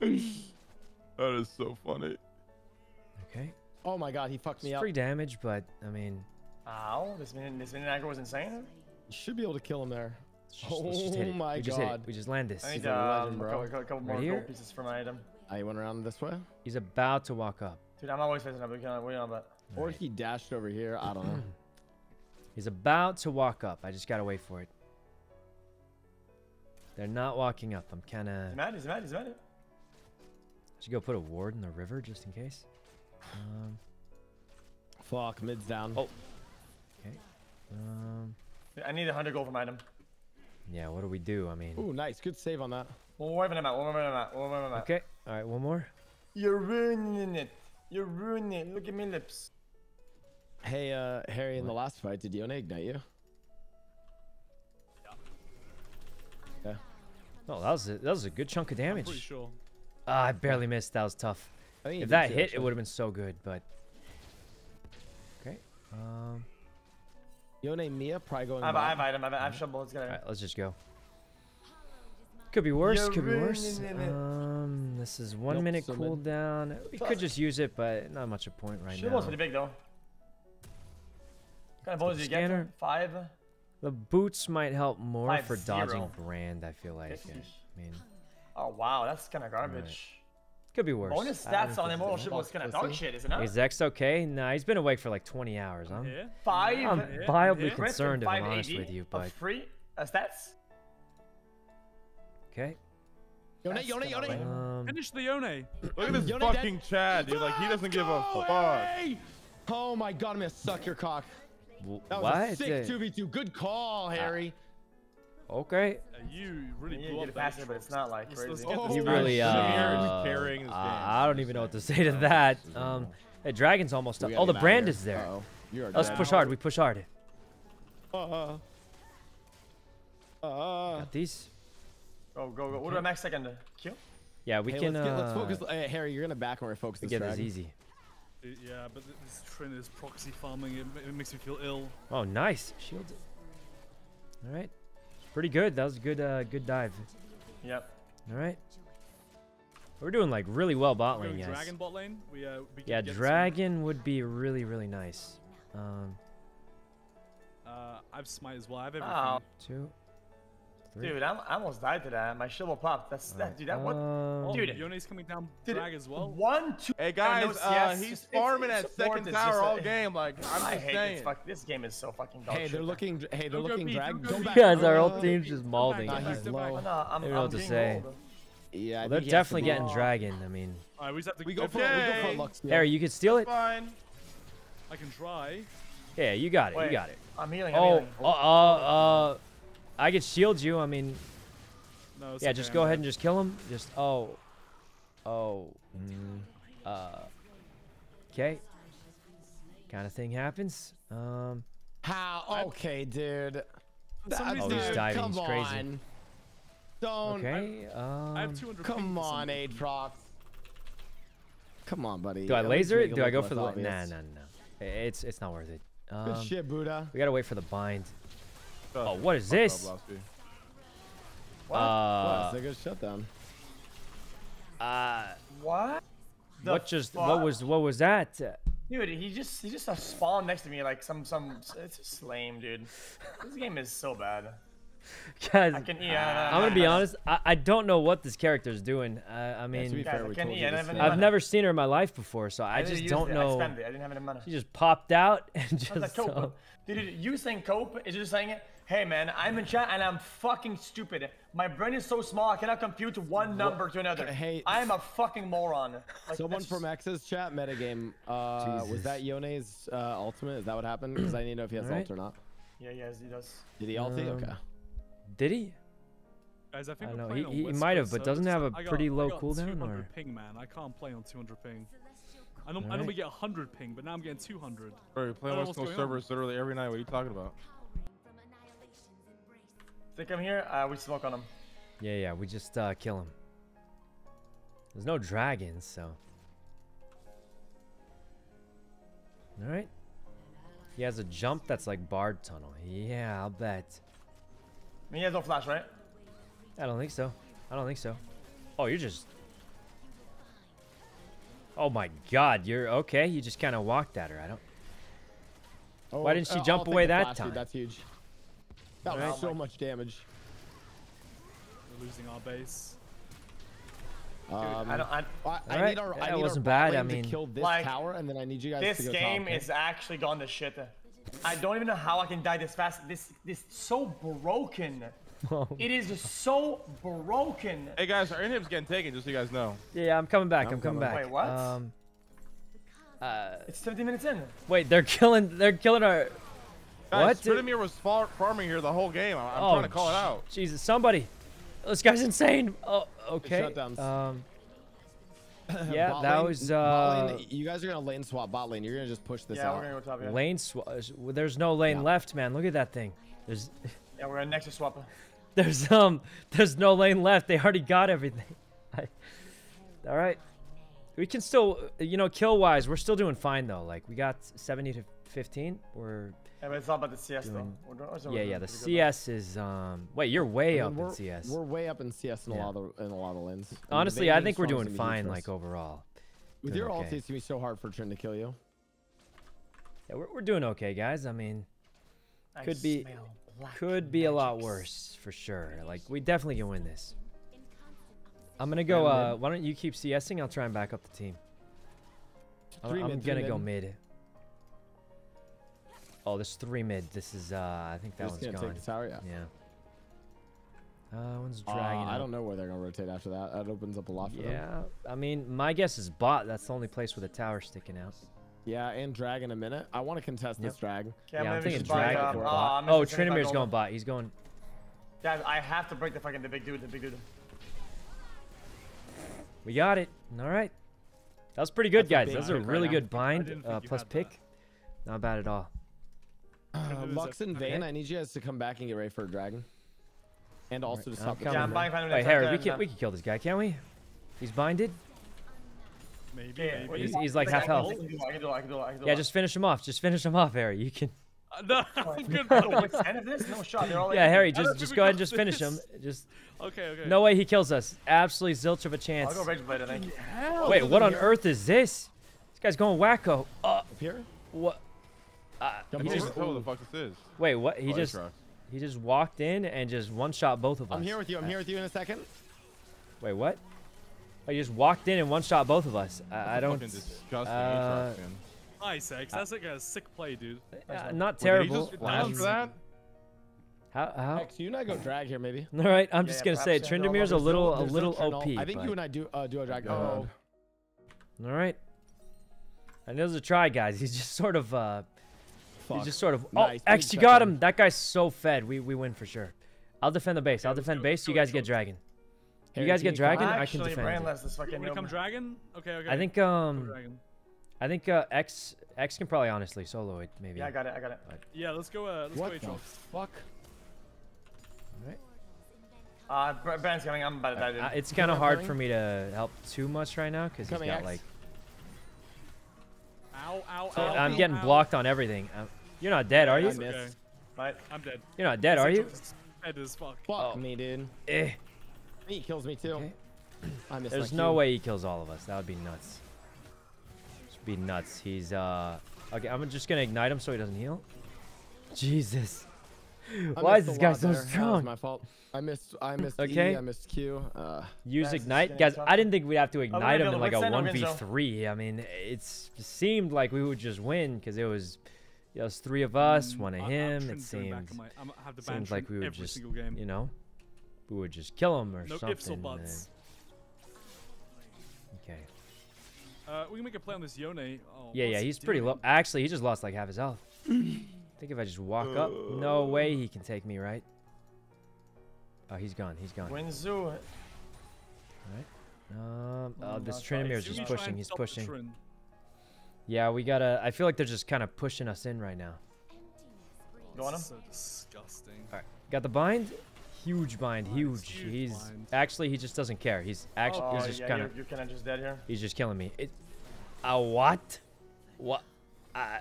[laughs] That is so funny. okay. Oh my god, he fucked me It's up. free damage, but I mean, Ow, this minute, this minute aggro was insane. You should be able to kill him there. let's just, let's just Oh my we just. God. We just land this. I He's need a um, legend, a bro. couple, a couple more Right here? gold pieces for my item. I went around this way. He's about to walk up. Dude, I'm always facing up. We can't wait on that. Or Alright. he dashed over here. I don't know. [clears throat] He's about to walk up. I just gotta wait for it. They're not walking up. I'm kind He's of. mad. He's mad. He's mad. Should go put a ward in the river just in case. Um, Fuck, mid's down. Oh. Okay. Um, I need a hundred gold from my item. yeah. What do we do? I mean, Ooh, nice. Good save on that. One more than that. One more than that. One more than that. okay. All right, one more. You're ruining it. You're ruining it. Look at me lips. Hey, uh, Harry, in the last fight, did Yone ignite you? Yeah. Oh, that was a, that was a good chunk of I'm pretty damage. sure. Ah, I barely missed. That was tough. I think he If that too, hit, it would have been so good. But okay. Um. Yone Mia probably going I have. I have item. I have, I have shovel. Let's get All it. right, let's just go. Could be worse. You're could be worse. Um, this is one Nope, minute still cooldown. We could just use it, but not much a point right Shovel's now. pretty big though. What kind of bullets do you Scanner. get? Five. The boots might help more Five for dodging zero. brand. I feel like. Fifty. I mean, Oh wow, that's kind of garbage. Could be worse. Bonus stats on it's immortal bad. shovel is kind of dog shit, isn't it? Is X okay? Nah, he's been awake for like 20 hours. I'm I'm. Five. I'm Yeah, mildly yeah. crit and concerned if I'm honest AD with you, of but free uh, stats. okay. Yone, That's Yone, Yone. Um, Finish the Yone. Look at this Yone dead. fucking Chad, dude. Like he doesn't give a fuck. Oh my god, I'm gonna suck your cock. w- That was what? a sick Uh, 2v2. Good call, Harry. Okay. Uh, you really You blew up it faster, but it's not like Let's- let's crazy. Oh, this He Oh, really, uh, Samir carrying this game. I I don't even know what to say to that. Um, hey, Dragon's almost up. We Oh, the brand here. is there. Uh-oh. Let's dead. push hard. We push hard. Uh, uh, Got these. Go go go. What do I max second? Q. Yeah, we hey, can. let's, get, uh, let's focus. Hey, Harry, you're gonna back when we focus we this get this easy. Uh, Yeah, but this Trin is proxy farming. It, it makes me feel ill. Oh, nice. Shield. All right. Pretty good. That was a good, uh, good dive. Yep. All right. We're doing like really well bot lane, guys. dragon bot lane. We uh, we can Yeah, get some- dragon would be really, really nice. Um, Uh, I've smite as well. I have everything. Wow. two, three. Dude, I'm, I almost died to that. My shovel popped. That's that. Dude, that what? Um, Dude. Yone's coming down Dude, drag as well. One, two. Hey guys, know uh, CS, he's farming it's at second tower just a- all [laughs] game. Like I'm I just hate saying. this. Fuck, this game is so fucking dog Hey, shit. they're looking. Hey, they're Don't go looking B, drag. don't go Go back. Guys, our whole Uh, team's just mauling. Nah, guys. he's Step back. low. No, I'm, They don't know I'm what to say. Yeah, Well, they're think he has to definitely getting dragon. I mean, Alright, we just have to We go go for. We go for a Okay. Lux. Harry, you could steal it. Fine. I can try. Yeah, you got it. Wait, You got it. I'm healing. I'm Oh, healing. uh, uh, uh, I could shield you. I mean, No, yeah, okay, just I'm go dead. ahead and just kill him. Just oh, oh, mm, uh, okay. Kind of thing happens. Um, How? Okay, dude. For some That- Oh, he's diving, Come he's crazy. on. Don't. Okay. I have Um, 200 Come on, some reason. Aatrox. Come on, buddy. do I At laser it? Do I go for the? less la- Nah, obvious. nah, nah. It's it's not worth it. Um, Good shit, Buddha. we gotta wait for the bind. Shut Oh, what is Fuck up, this? What? Uh, What? It's a good shutdown. uh, what? The what just fuck? what was what was that? Uh, Dude, he just he just uh, spawned next to me like some some. It's just lame, dude. This game is so bad. Guys, I can yeah. I'm gonna be honest. I, I don't know what this character's doing. Uh, I to mean, be Guys, fair, I we can't told eat, you I this don't have I've money. never seen her in my life before, so I didn't just don't it, know. spent it. I didn't have any money. She just popped out and [laughs] I was like, just. Cope. uh, Dude, you saying cope is just saying it. Hey man, I'm in chat and I'm fucking stupid. My brain is so small I cannot compute one number to another. Hey, I am a fucking moron. Like, Someone that's from X's chat metagame. Uh, was that Yone's uh, ultimate? Is that what happened? Because I need to know if he has Alright. ult or not. Yeah, yes, he does. Did he ulti? Um, okay. Did he? Guys, I think I we're know, he- he West might have, Coast but doesn't servers. have a I got- pretty I low got cooldown, 200 or- ping, man. I can't play on 200 ping. I, norm- I Alright. normally get 100 ping, but now I'm getting 200. Bro, we play I don't West Coast going on. servers literally every night. What are you talking about? They come here, uh, we smoke on them. Yeah, yeah. We just uh, kill him. There's no dragons, so. All right. He has a jump that's like Bard Tunnel. Yeah, I'll bet. I mean, he has no flash, right? I don't think so. I don't think so. Oh, you're just. Oh my God, you're okay. You just kind of walked at her. I don't. Oh, Why didn't she uh, jump I'll away that flash, dude, time? That's huge. That Alright. was so much damage. We're losing our base. Um, I don't. I, I, I Alright, need our, yeah, I need wasn't our bad, I mean- to kill this Like, tower, and then I need you guys this to go game top, okay? is actually gone to shit. I don't even know how I can die this fast. This this so broken. Oh. [laughs] It is just so broken. Hey guys, our inhib's getting taken, just so you guys know. Yeah, I'm coming back. I'm, I'm coming coming. back. Wait, what? Um. Uh, It's 17 minutes in. wait, they're killing. They're killing our. Guys, What? Tryndamere was far farming here the whole game. I'm, I'm oh, trying to call it out. Jesus, somebody. This guy's insane. Oh, okay. shutdowns. Um. [coughs] Yeah, Bot that lane- was uh. lane, you guys are gonna lane swap bot lane. You're gonna just push this Yeah, out. we're gonna go top. Yeah, Lane sw- uh, There's no lane Yeah. left, man. Look at that thing. There's, [laughs] yeah, we're gonna nexus swap. there's um, there's no lane left. They already got everything. [laughs] I, all right, we can still, you know, kill wise, we're still doing fine though. Like we got 70 to 15. We're Yeah, but it's not about the CS though. Doing- We're doing, yeah, yeah. The pretty though. CS is um. Wait, you're way And up in CS. We're way up in CS in a lot of in a lot of lanes. And the Honestly, I think we're doing gonna be huge fine, like overall. With doing your okay. ulti, it's gonna be so hard for Trin to kill you. Yeah, we're, we're doing okay, guys. I mean, I could be- could be a lot worse for sure. Like we definitely can win this. I'm gonna go. Yeah, Uh, why don't you keep CSing? I'll try and back up the team. I'm, Three I'm mid, three gonna go mid. Mid. Oh, there's three mid. This is. uh I think that You're just one's gonna gone. take the tower, yeah. Yeah. Uh, one's Uh, dragging. I don't know where they're gonna rotate after that. That opens up a lot for them. Yeah, I mean, my guess is bot. That's the only place with a tower sticking out. Yeah, and drag in a minute. I want to contest this Yep. drag. Okay, yeah, I'm thinking just buy, drag. uh, oh, bot. I'm Oh, missing 75 Tryndamere's going bot. He's going. Guys, I have to break the fucking the big dude, the big dude. We got it. All right. That was pretty good, That's guys. big That was a pick right really now. good bind uh, plus had that. pick. Not bad at all. Uh, Lux and Vayne, okay. I need you guys to come back and get ready for a dragon. And also to I'm stop the coming, Yeah, I'm man. buying final Wait, next Harry, we can we can kill this guy, can't we? He's binded. Maybe, Yeah, maybe. He's- he's like half health. Yeah, just finish him off. Just finish him off, Harry. You can. Uh, [laughs] no, I'm good. Man. wait, 10 of this? No shot. They're all like, Yeah, Harry, just just go ahead and just finish him. Just okay, okay. no way he kills us. Absolutely zilch of a chance. I'll go Rage Blade, I think. Wait, what on earth is this? This guy's going wacko. Uh, Up here? what? Uh, he just, don't know what the fuck this is. wait, what? He Oh, just he just walked in and just one shot both of us. I'm here with you. I'm here with you in a second. Wait, what? Oh, he just walked in and one shot both of us. I, I don't. Fucking disgusting uh, Aatrox, man. Nice, That's like a sick play, dude. Uh, not Wait, did he terrible. just flash for that? How? How? X, you and I go drag here, maybe. [laughs] All right, I'm Yeah, just gonna say perhaps, Tryndamere's a little a there's no little OP. ult. I think but- you and I do uh, do a drag. Oh, All right. And there's a try, guys. He's just sort of uh fuck. he's just sort of oh Nice, X you got him. That guy's so fed. We we win for sure. I'll defend the base. I'll defend go- base. let's You guys let's get go. dragon. You guys can get you dragon? come- I can Actually, defend it. brainless, this fucking wanna come dragon? Okay, okay. I think um dragon. I think uh, X X can probably honestly solo it maybe. Yeah, I got it. I got it. Yeah, let's go. Uh, let's What go the Aatrox. fuck? Alright. Uh, Brand's coming. I'm about to die, dude. Uh, it's kind of hard coming. for me to help too much right now because he's Coming, got X. like. Ow, ow, So ow. I'm ow, getting ow. blocked on everything. Um you're not dead, are you? I It's okay. missed. Right. I'm dead. You're not dead, are you? Dead as fuck. Fuck Oh. me, dude. Eh. He kills me too. Okay. [clears throat] I missed There's no way he kills all of us. That would be nuts. Just be nuts. He's uh. Okay, I'm just gonna ignite him so he doesn't heal. Jesus. I Why is this guy so there. That was strong? my fault. I missed. I missed Okay. E. I missed Q. Uh, Use Guys, this is ignite, guys. tough. I didn't think we'd have to gonna ignite him in like a one v three. I mean, it's it seemed like we would just win because it was, it was three of us, Mm, one of I- him. It Trin's seems, my- I'm- I have to ban seems like we would every just, single game. you know, we would just kill him or No something. ifs or buts. then- okay. Uh, we can make a play on this Yone. Oh, Yeah, yeah, he's pretty low. Actually, he just lost like half his health. I think if I just walk up, no way he can take me, right? Oh, he's gone. He's gone. Winzu. Um, oh, this not Tryndamere is just pushing. He's stop the pushing. Trin? Yeah, we gotta. I feel like they're just kind of pushing us in right now. Go on him. So disgusting. All right, got the bind. Huge bind, huge. huge He's bind. actually he just doesn't care. He's actually Oh, he's just yeah, kind you're, of you're kind of just dead here. he's just killing me. It, a what? What? Uh,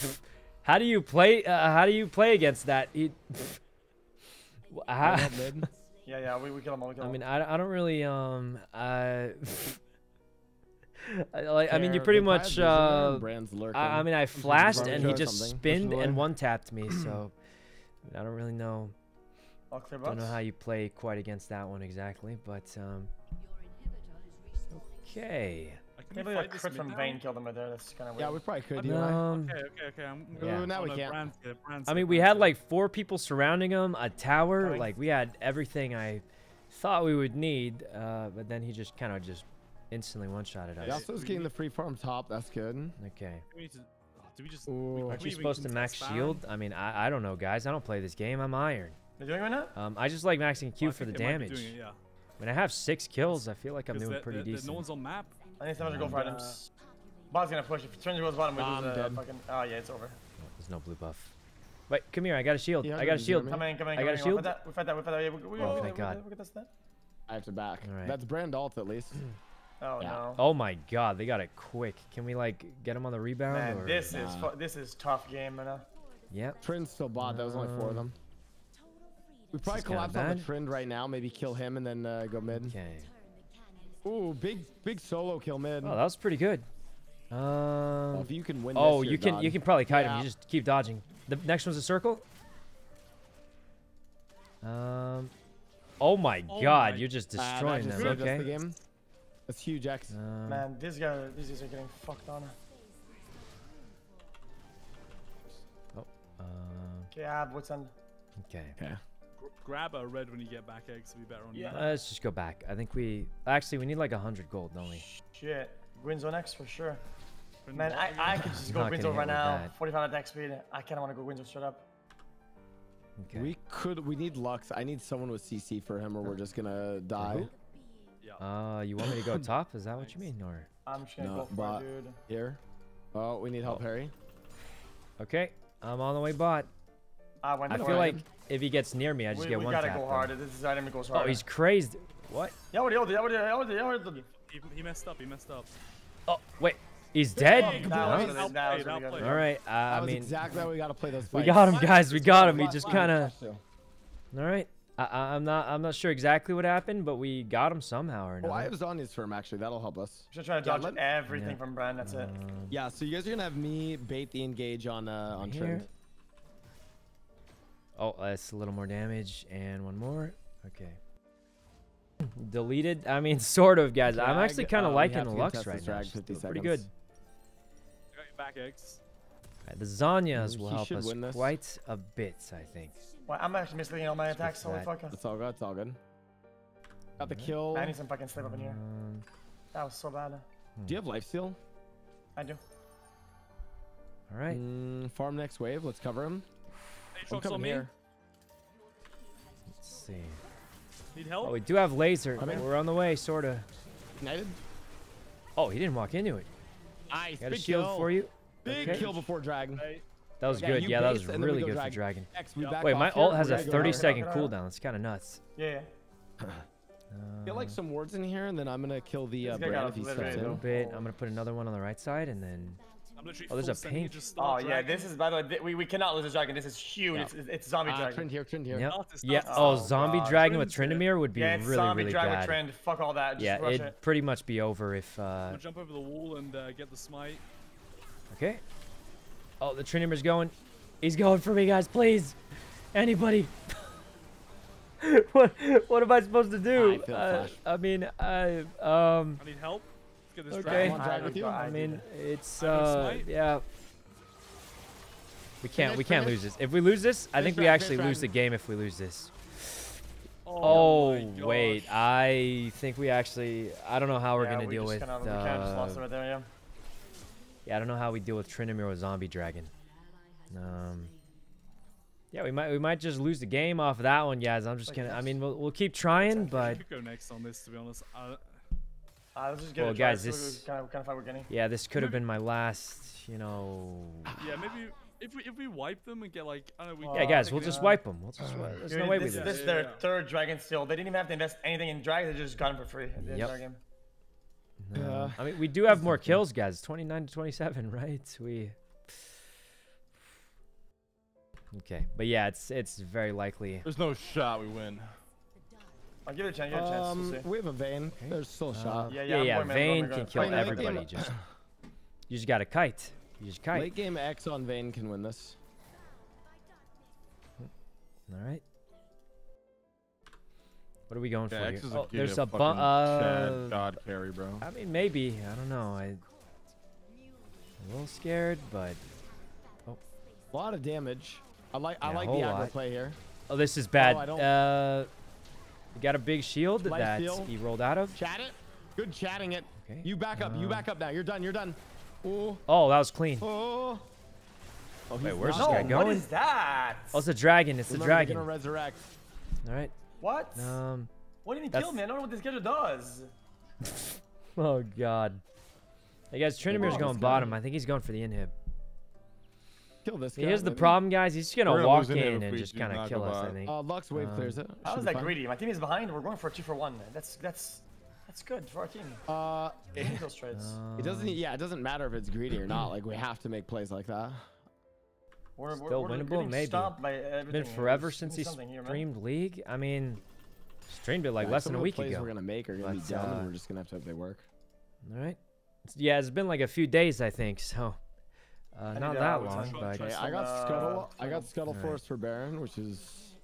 [laughs] how do you play? Uh, how do you play against that? He, [laughs] how, I got mid. Yeah, yeah, we, we kill him all. We kill I mean. I, I don't really um I. [laughs] I, like, I mean, you pretty they probably have much. vision there and Uh, Brand's lurking. I, I mean, I flashed and he just something, spinned and one tapped me. So [clears throat] I don't really know. I'll clear Don't know how you play quite against that one exactly, but um. Okay. I can Can't we believe a crit from now? Vayne killed him right there. That's kind of weird. yeah, we probably could. You and I. Um. Okay, okay, okay. I'm, Yeah. Ooh, now oh, we no, can't. Brand's here, Brand's I mean, we had like four people surrounding him, a tower, Coming. like we had everything I thought we would need, uh, but then he just kind of just instantly one-shotted He us. also is getting the free farm top. That's good. Okay. We need to, oh, do we just? Ooh. Aren't we you supposed to max contest shield? I mean, I, I don't know, guys. I don't play this game. I'm iron. They're doing it right now? Um, I just like maxing Q Well, for the think they might be damage. doing it, yeah. When I have six kills, I feel like I'm doing there- pretty there- there- decent. No one's on map. I need someone to go for items. Bot's gonna push. If Trinity goes bottom, we I'm lose the dead. fucking. Oh yeah, it's over. Oh, there's no blue buff. Wait, come here. I got a shield. Yeah, I got a shield. Come in, come in, I got a in. We shield. fight that. We fight that. We fight that. Yeah, we, we, Oh, we, thank we, God. We, we, we, that. I have to back. Alright. That's Brand alt at least. [clears throat] Oh Yeah. no. Oh my god, they got it quick. Can we like get him on the rebound? Man, or? this is Nah. fu- this is tough game, man. Yeah. Trin's still bot. That was only four of them. We probably collapse on the bad. Trend right now. Maybe kill him and then uh, go mid. Okay. Ooh, big big solo kill mid. Oh, that was pretty good. Oh, Um. if you can win Oh, this, you can done. you can probably kite him. You just keep dodging. The next one's a circle. Um. Oh my Oh god, my- you're just destroying just them. saved us the Okay. game. That's huge X. Um, Man, these guys, these guys are getting fucked on. uh, Okay, I have what's on. okay. Okay. Gr- grab a red when you get back eggs to be better on Yeah. map. Uh, let's just go back. I think we actually we need like a hundred gold, don't we? Shit, Gwyn's on X for sure. Man, I. I could just go Not right now. that. 45 attack speed. I kind of want to go Gwyn's straight up. Okay. We could. We need Lux. I need someone with CC for him, or we're just gonna die. who? Yeah. Uh, you want me to go [coughs] top? Is that what you mean, or? I'm just gonna No, go for bot. it, dude. Here. Oh, we need help, Oh. Harry. Okay, I'm on the way bot. I went I feel it. like if he gets near me, I just we, get we one gotta tap. go though. hard. This is item that goes Oh, he's crazed. What? Yeah, what? Yeah, what? Yeah, what? Yeah, what? Yeah, what? He, he messed up. He messed up. Oh, wait. He's dead? Hey, That Huh? was, that was really All right. Uh, I mean, exactly how we gotta play those we got him, guys. We got him. He just kind of. All right. I, I- I'm not. I'm not sure exactly what happened, but we got him somehow or Oh, I another. have Zhonya's firm actually. That'll help us. Just try to dodge let- everything Yeah. from Brand. That's it. Um, Yeah. So you guys are gonna have me bait the engage on uh on Here. Trend. Oh, that's a little more damage and one more. Okay. Deleted. I mean, [laughs] sort of, guys. I'm actually kind uh, of we liking the to Lux right now. She's 50 doing pretty good. seconds. Got your back eggs. Alright, the Zhonya's will he help us win this. quite a bit, I think. Well, I'm actually misleading all my attacks. Holy fuck. It's all good. It's all good. Got the kill. I need some fucking sleep up in here. Um, That was so bad. Do you have life steal? I do. all right. Mm, farm next wave. Let's cover him. Hey, I'm coming here. Let's see. Need help? Oh, we do have laser. I'm in. We're on the way, sorta. Ignited. Oh, he didn't walk into it. Nice. Got a big shield kill. for you. Big Okay. kill before dragon. Hey, That was Yeah, good. Yeah, that was and then we really go good for dragon. dragon. X, we Wait, my here. ult has a gonna go 30 right- second right. cooldown. It's kind of nuts. Yeah, yeah. Get like some words in here, and then I'm gonna kill the uh, This brand got if he obliterated, steps A little bit. I'm gonna put another one on the right side, and then Oh, there's a send, pink- just Oh start yeah, this is by the way. We, we cannot lose this dragon. This is huge. Yeah. It's, it's zombie Ah, dragon. trend here, trend here. yep. Yeah. Oh, zombie God. dragon with Trend's would be yeah, it's really, zombie really dragon bad. trend. Fuck all that. Just Yeah, rush it'd it. pretty much be over if. I'm uh gonna jump over the wall and uh, get the smite. Okay. Oh, the Tryndamere's going. He's going for me, guys. Please, anybody. [laughs] what What am I supposed to do? I feel Uh. I mean, I um. I need help. Let's get this Okay. dragon. I drag with you. don't- I I mean, it's I have a uh, smite. yeah. We can't. Finish, we can't finish. lose this. If we lose this, I think we dragon, actually finish lose the game if we lose this. Oh, Oh, wait. I think we actually. I don't know how we're yeah, gonna we deal with. Kinda, we kind of just lost it uh, right there. Yeah. Yeah, I don't know how we deal with Tryndamere with Zombie Dragon. Um. Yeah, we might we might just lose the game off of that one, guys. I'm just Like gonna. I mean, we'll we'll keep trying, I but could go next on this, to be honest. Uh, Uh, let's just get Well, it a try, guys, this- kind of kind of fight we're getting. yeah, this could have been my last. You know. yeah, maybe if we if we wipe them and get like I don't know. We Yeah, guys, we'll just wipe them. We'll just. wi- There's Dude, no way we this, lose. This is their yeah. third dragon still. They didn't even have to invest anything in dragon. They just got them for free at the end Yep. of the game. No. Yeah. I mean, we do have more kills, guys. 29 to 27, [laughs] right? We. Okay, but yeah, it's it's very likely. There's no shot we win. I'll give it a chance. Give it a chance. Um, We'll see. we have a Vayne. There's still a Uh, shot. Yeah, yeah, yeah, yeah. I'm going, man, Vayne I'm going, can kill going. Game- everybody. Just you just got a kite. You just kite. Late game X on Vayne can win this. All right. What are we going Yeah, for X here? is a Oh, there's a fucking bu- uh, Chad God carry, bro. I mean, maybe. I don't know. I. I'm a little scared, but oh. A lot of damage. I like I like the aggro lot. play here. oh, this is bad. I don't- uh, we got a big shield Life that steal. he rolled out of. Chat it. Good chatting it. Okay. You back up. you uh, back up now. You're done. You're done. Oh. Oh, that was clean. Oh. Oh, Wait, where's not. this guy No, going? what is that? Oh, it's a dragon. It's the Remember, they're dragon. gonna resurrect. All right. What? Um. what do you mean that's- kill me? I don't know what this character does. [laughs] Oh God. Hey guys, Tryndamere's Oh, going this bottom. guy. I think he's going for the inhib. Kill this guy. Here's the problem, guys. He's just gonna, We're gonna walk lose in and just kind of kill go us. I bot. think. Uh, Lux wave Um, clears it. How Should is be that fine. greedy? My team is behind. We're going for a two for one. That's that's that's good for our team. Uh, We need those trades. it doesn't. Yeah, it doesn't matter if it's greedy or not. Like we have to make plays like that. We're, we're, still we're winnable? Maybe. stomped by been forever There's since he something here, streamed League. I mean, streamed it like Yeah, less than a of the week plays ago. we're gonna make are gonna But, be dumb, uh, and we're just gonna have to hope they work. All right. Yeah, it's been like a few days, I think. So, uh, not that long, but shot? Okay, Try I got some, scuttle. uh, I got scuttle Alright. force for Baron, which is.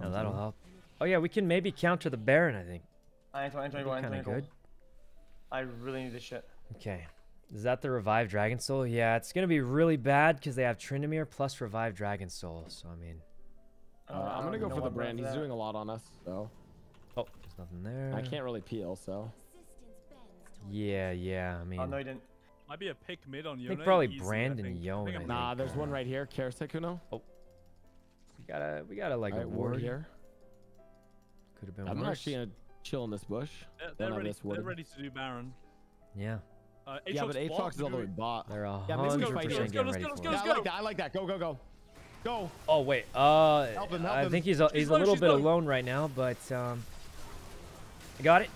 no, that'll help. Oh yeah, we can maybe counter the Baron. I think. I ain't 20, That'd 20, be 20, kind of good. I really need this shit. Okay. Is that the Revive Dragon Soul? Yeah, it's gonna be really bad because they have Tryndamere plus Revive Dragon Soul. So I mean, Uh, I don't- I I'm gonna go know for the brand. brand He's that. doing a lot on us, so oh, there's nothing there. I can't really peel. So Yeah, yeah. I mean, Oh no, you didn't. Might be a pick mid on Yone. think probably easy, I Brandon think. Yone, think I I'm- think. nah, there's one right here. Karasek Oh. we gotta, we gotta like Alright, a ward ward. here. Could have been I'm worse. actually gonna chill in this bush. They're, Don't they're have ready. They're ready to do Baron. Yeah, Uh, Yeah, but Aatrox Aatrox is all the way bot. they're a Yeah, maybe we hundred fight here. percent Let's go, let's go, let's go, let's I like that. I like that. Go, go, go, go. Oh wait, uh, Help him, help I him. think he's a, he's a little she's bit low. alone right now, but um, I got it.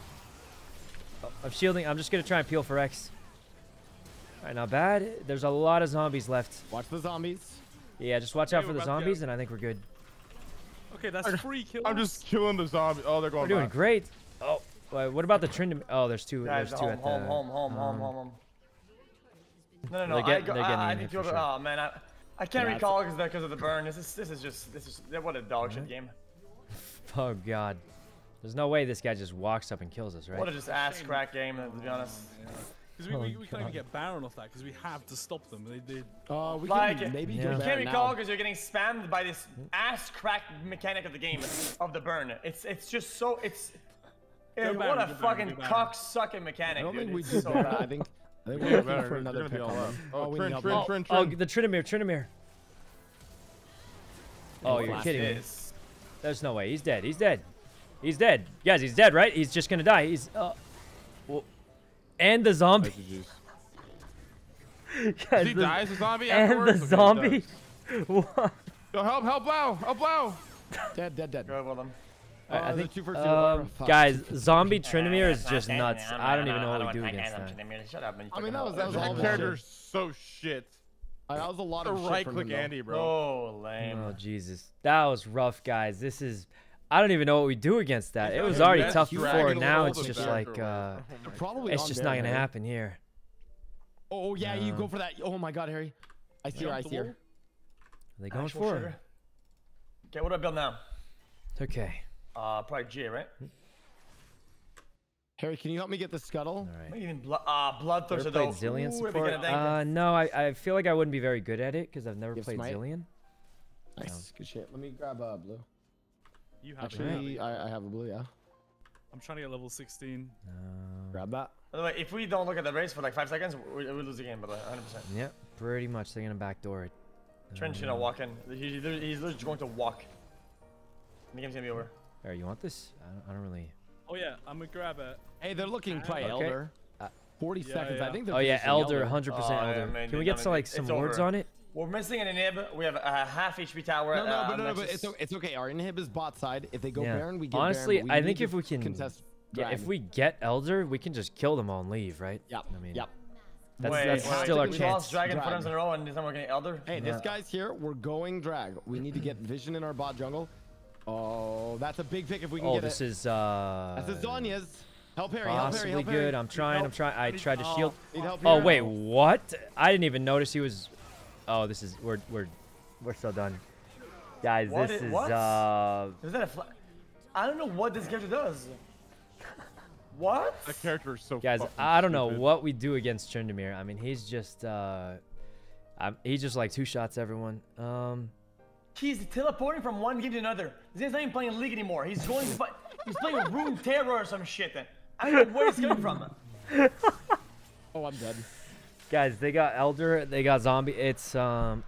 Oh, I'm shielding. I'm just gonna try and peel for X. All right, not bad. There's a lot of zombies left. Watch the zombies. Yeah, just watch out for the we're about to zombies, and I think we're good. Okay, that's three kills. I'm just killing the zombies. Oh, they're going We're doing bot. great. Oh, wait, what about the trend? Oh, there's two. Guys, There's two home, at the. home, home, home, home, um, home, home. No, no, no. They're I, getting- go, they're getting I, I need to. sure. Oh man, I, I can't Yeah, recall because because of the burn. This is this is just this is what a dog shit game. [laughs] Oh God, there's no way this guy just walks up and kills us, right? What a just ass crack game, to be honest. Because we, Oh, we, we can't even get Baron off that because we have to stop them. They did. Uh, we Like, can maybe Yeah. do You can't recall because you're getting spammed by this ass crack mechanic of the game of the burn. It's it's just so it's. Baron, what a fucking go cock sucking mechanic, I don't dude. think we It's do so that. I think. I think [laughs] we're looking for another gonna pick all on up. Oh, we Trin, need help. Trin, Oh, Trin, oh, the Tryndamere, Tryndamere. Oh, you're kidding me. This. There's no way. He's dead. He's dead. He's dead. Guys, he's dead, right? He's just gonna die. He's uh. Well, and the zombie. [laughs] Guys, He the- dies the zombie and the Okay, zombie. does. [laughs] What? Yo, help, help, Blau, help, Blau. Dead, dead, dead. Go with them. Oh, I there's a think, two for two. um, guys, zombie Uh, Tryndamere is [laughs] just nuts. I'm don't even know I what we do against that. Shut up, man. I mean, that was- that was That all character's so shit. Uh, that was a lot of shit right click. Andy, bro. Oh, lame. Oh Jesus, that was rough, guys. This is. I don't even know what we do against that. It was already tough before. Now it's just like or uh, whatever. My Probably it's just not gonna happen here. Oh yeah, you go for that. Oh my God, Harry. I see her. I see her. Are they going for? sugar. it? Okay, what do I build now? Okay. Uh, probably G, right? Harry, can you help me get the scuttle? All right. Maybe even blo- uh, Bloodthirster Ever though. played Zilean Ooh, if support? Uh, no, I, I feel like I wouldn't be very good at it because I've never Give played smite? Zilean. Nice, good shit. Let me grab a uh, blue. You have it. Actually, I, I have a blue. Yeah, I'm trying to get level 16. Um, grab that. By the way, if we don't look at the race for like five seconds, we, we lose the game. By the way, 100. percent yeah, pretty much. They're gonna backdoor it. Trench gonna walk in. He, he's literally he's literally going to walk. The game's gonna be over. Alright, you want this? I don't, I don't really. Oh yeah, I'm gonna grab it. Hey, they're looking probably Okay. elder. Uh, 40 Yeah, seconds. I think they're Oh yeah, positioning Elder, 100% Oh, yeah, Elder. man, Can we get some like some wards over. on it? We're missing an inhib. We have a half HP tower. No, no, uh, but no, no, but it's, it's okay. Our inhib is bot side. If they go Yeah. Baron, we get Honestly, Baron, but I think if we can- contest Yeah, if we get Elder, we can just kill them all and leave, right? Yep. I mean, yep. That's, Wait, that's wait, still our we chance. lost Dragon Dragon. four times in a row, and this time we're getting Elder. Hey, this guy's here. We're going drag. We need to get vision in our bot jungle. Oh, that's a big pick if we can Oh, get this is uh. That's a Zhonya's. Help Harry. Help Harry. Possibly Help good. Harry. I'm trying. I'm trying. I tried to oh, shield. Need help Oh wait, what? I didn't even notice he was. Oh, this is we're we're we're so done, guys. What this i- is what? uh. Is that a fla- I don't know what this character does. [laughs] What? That character is so Guys, I don't know stupid. what we do against Tryndamere. I mean, he's just uh, I'm, he's just like two shots everyone. Um, He's teleporting from one game to another. This guy's not even playing League anymore. He's going to play. He's playing Runeterra or some shit. I don't know where he's coming from. [laughs] Oh, I'm dead. guys, they got Elder, they got Zombie. It's um,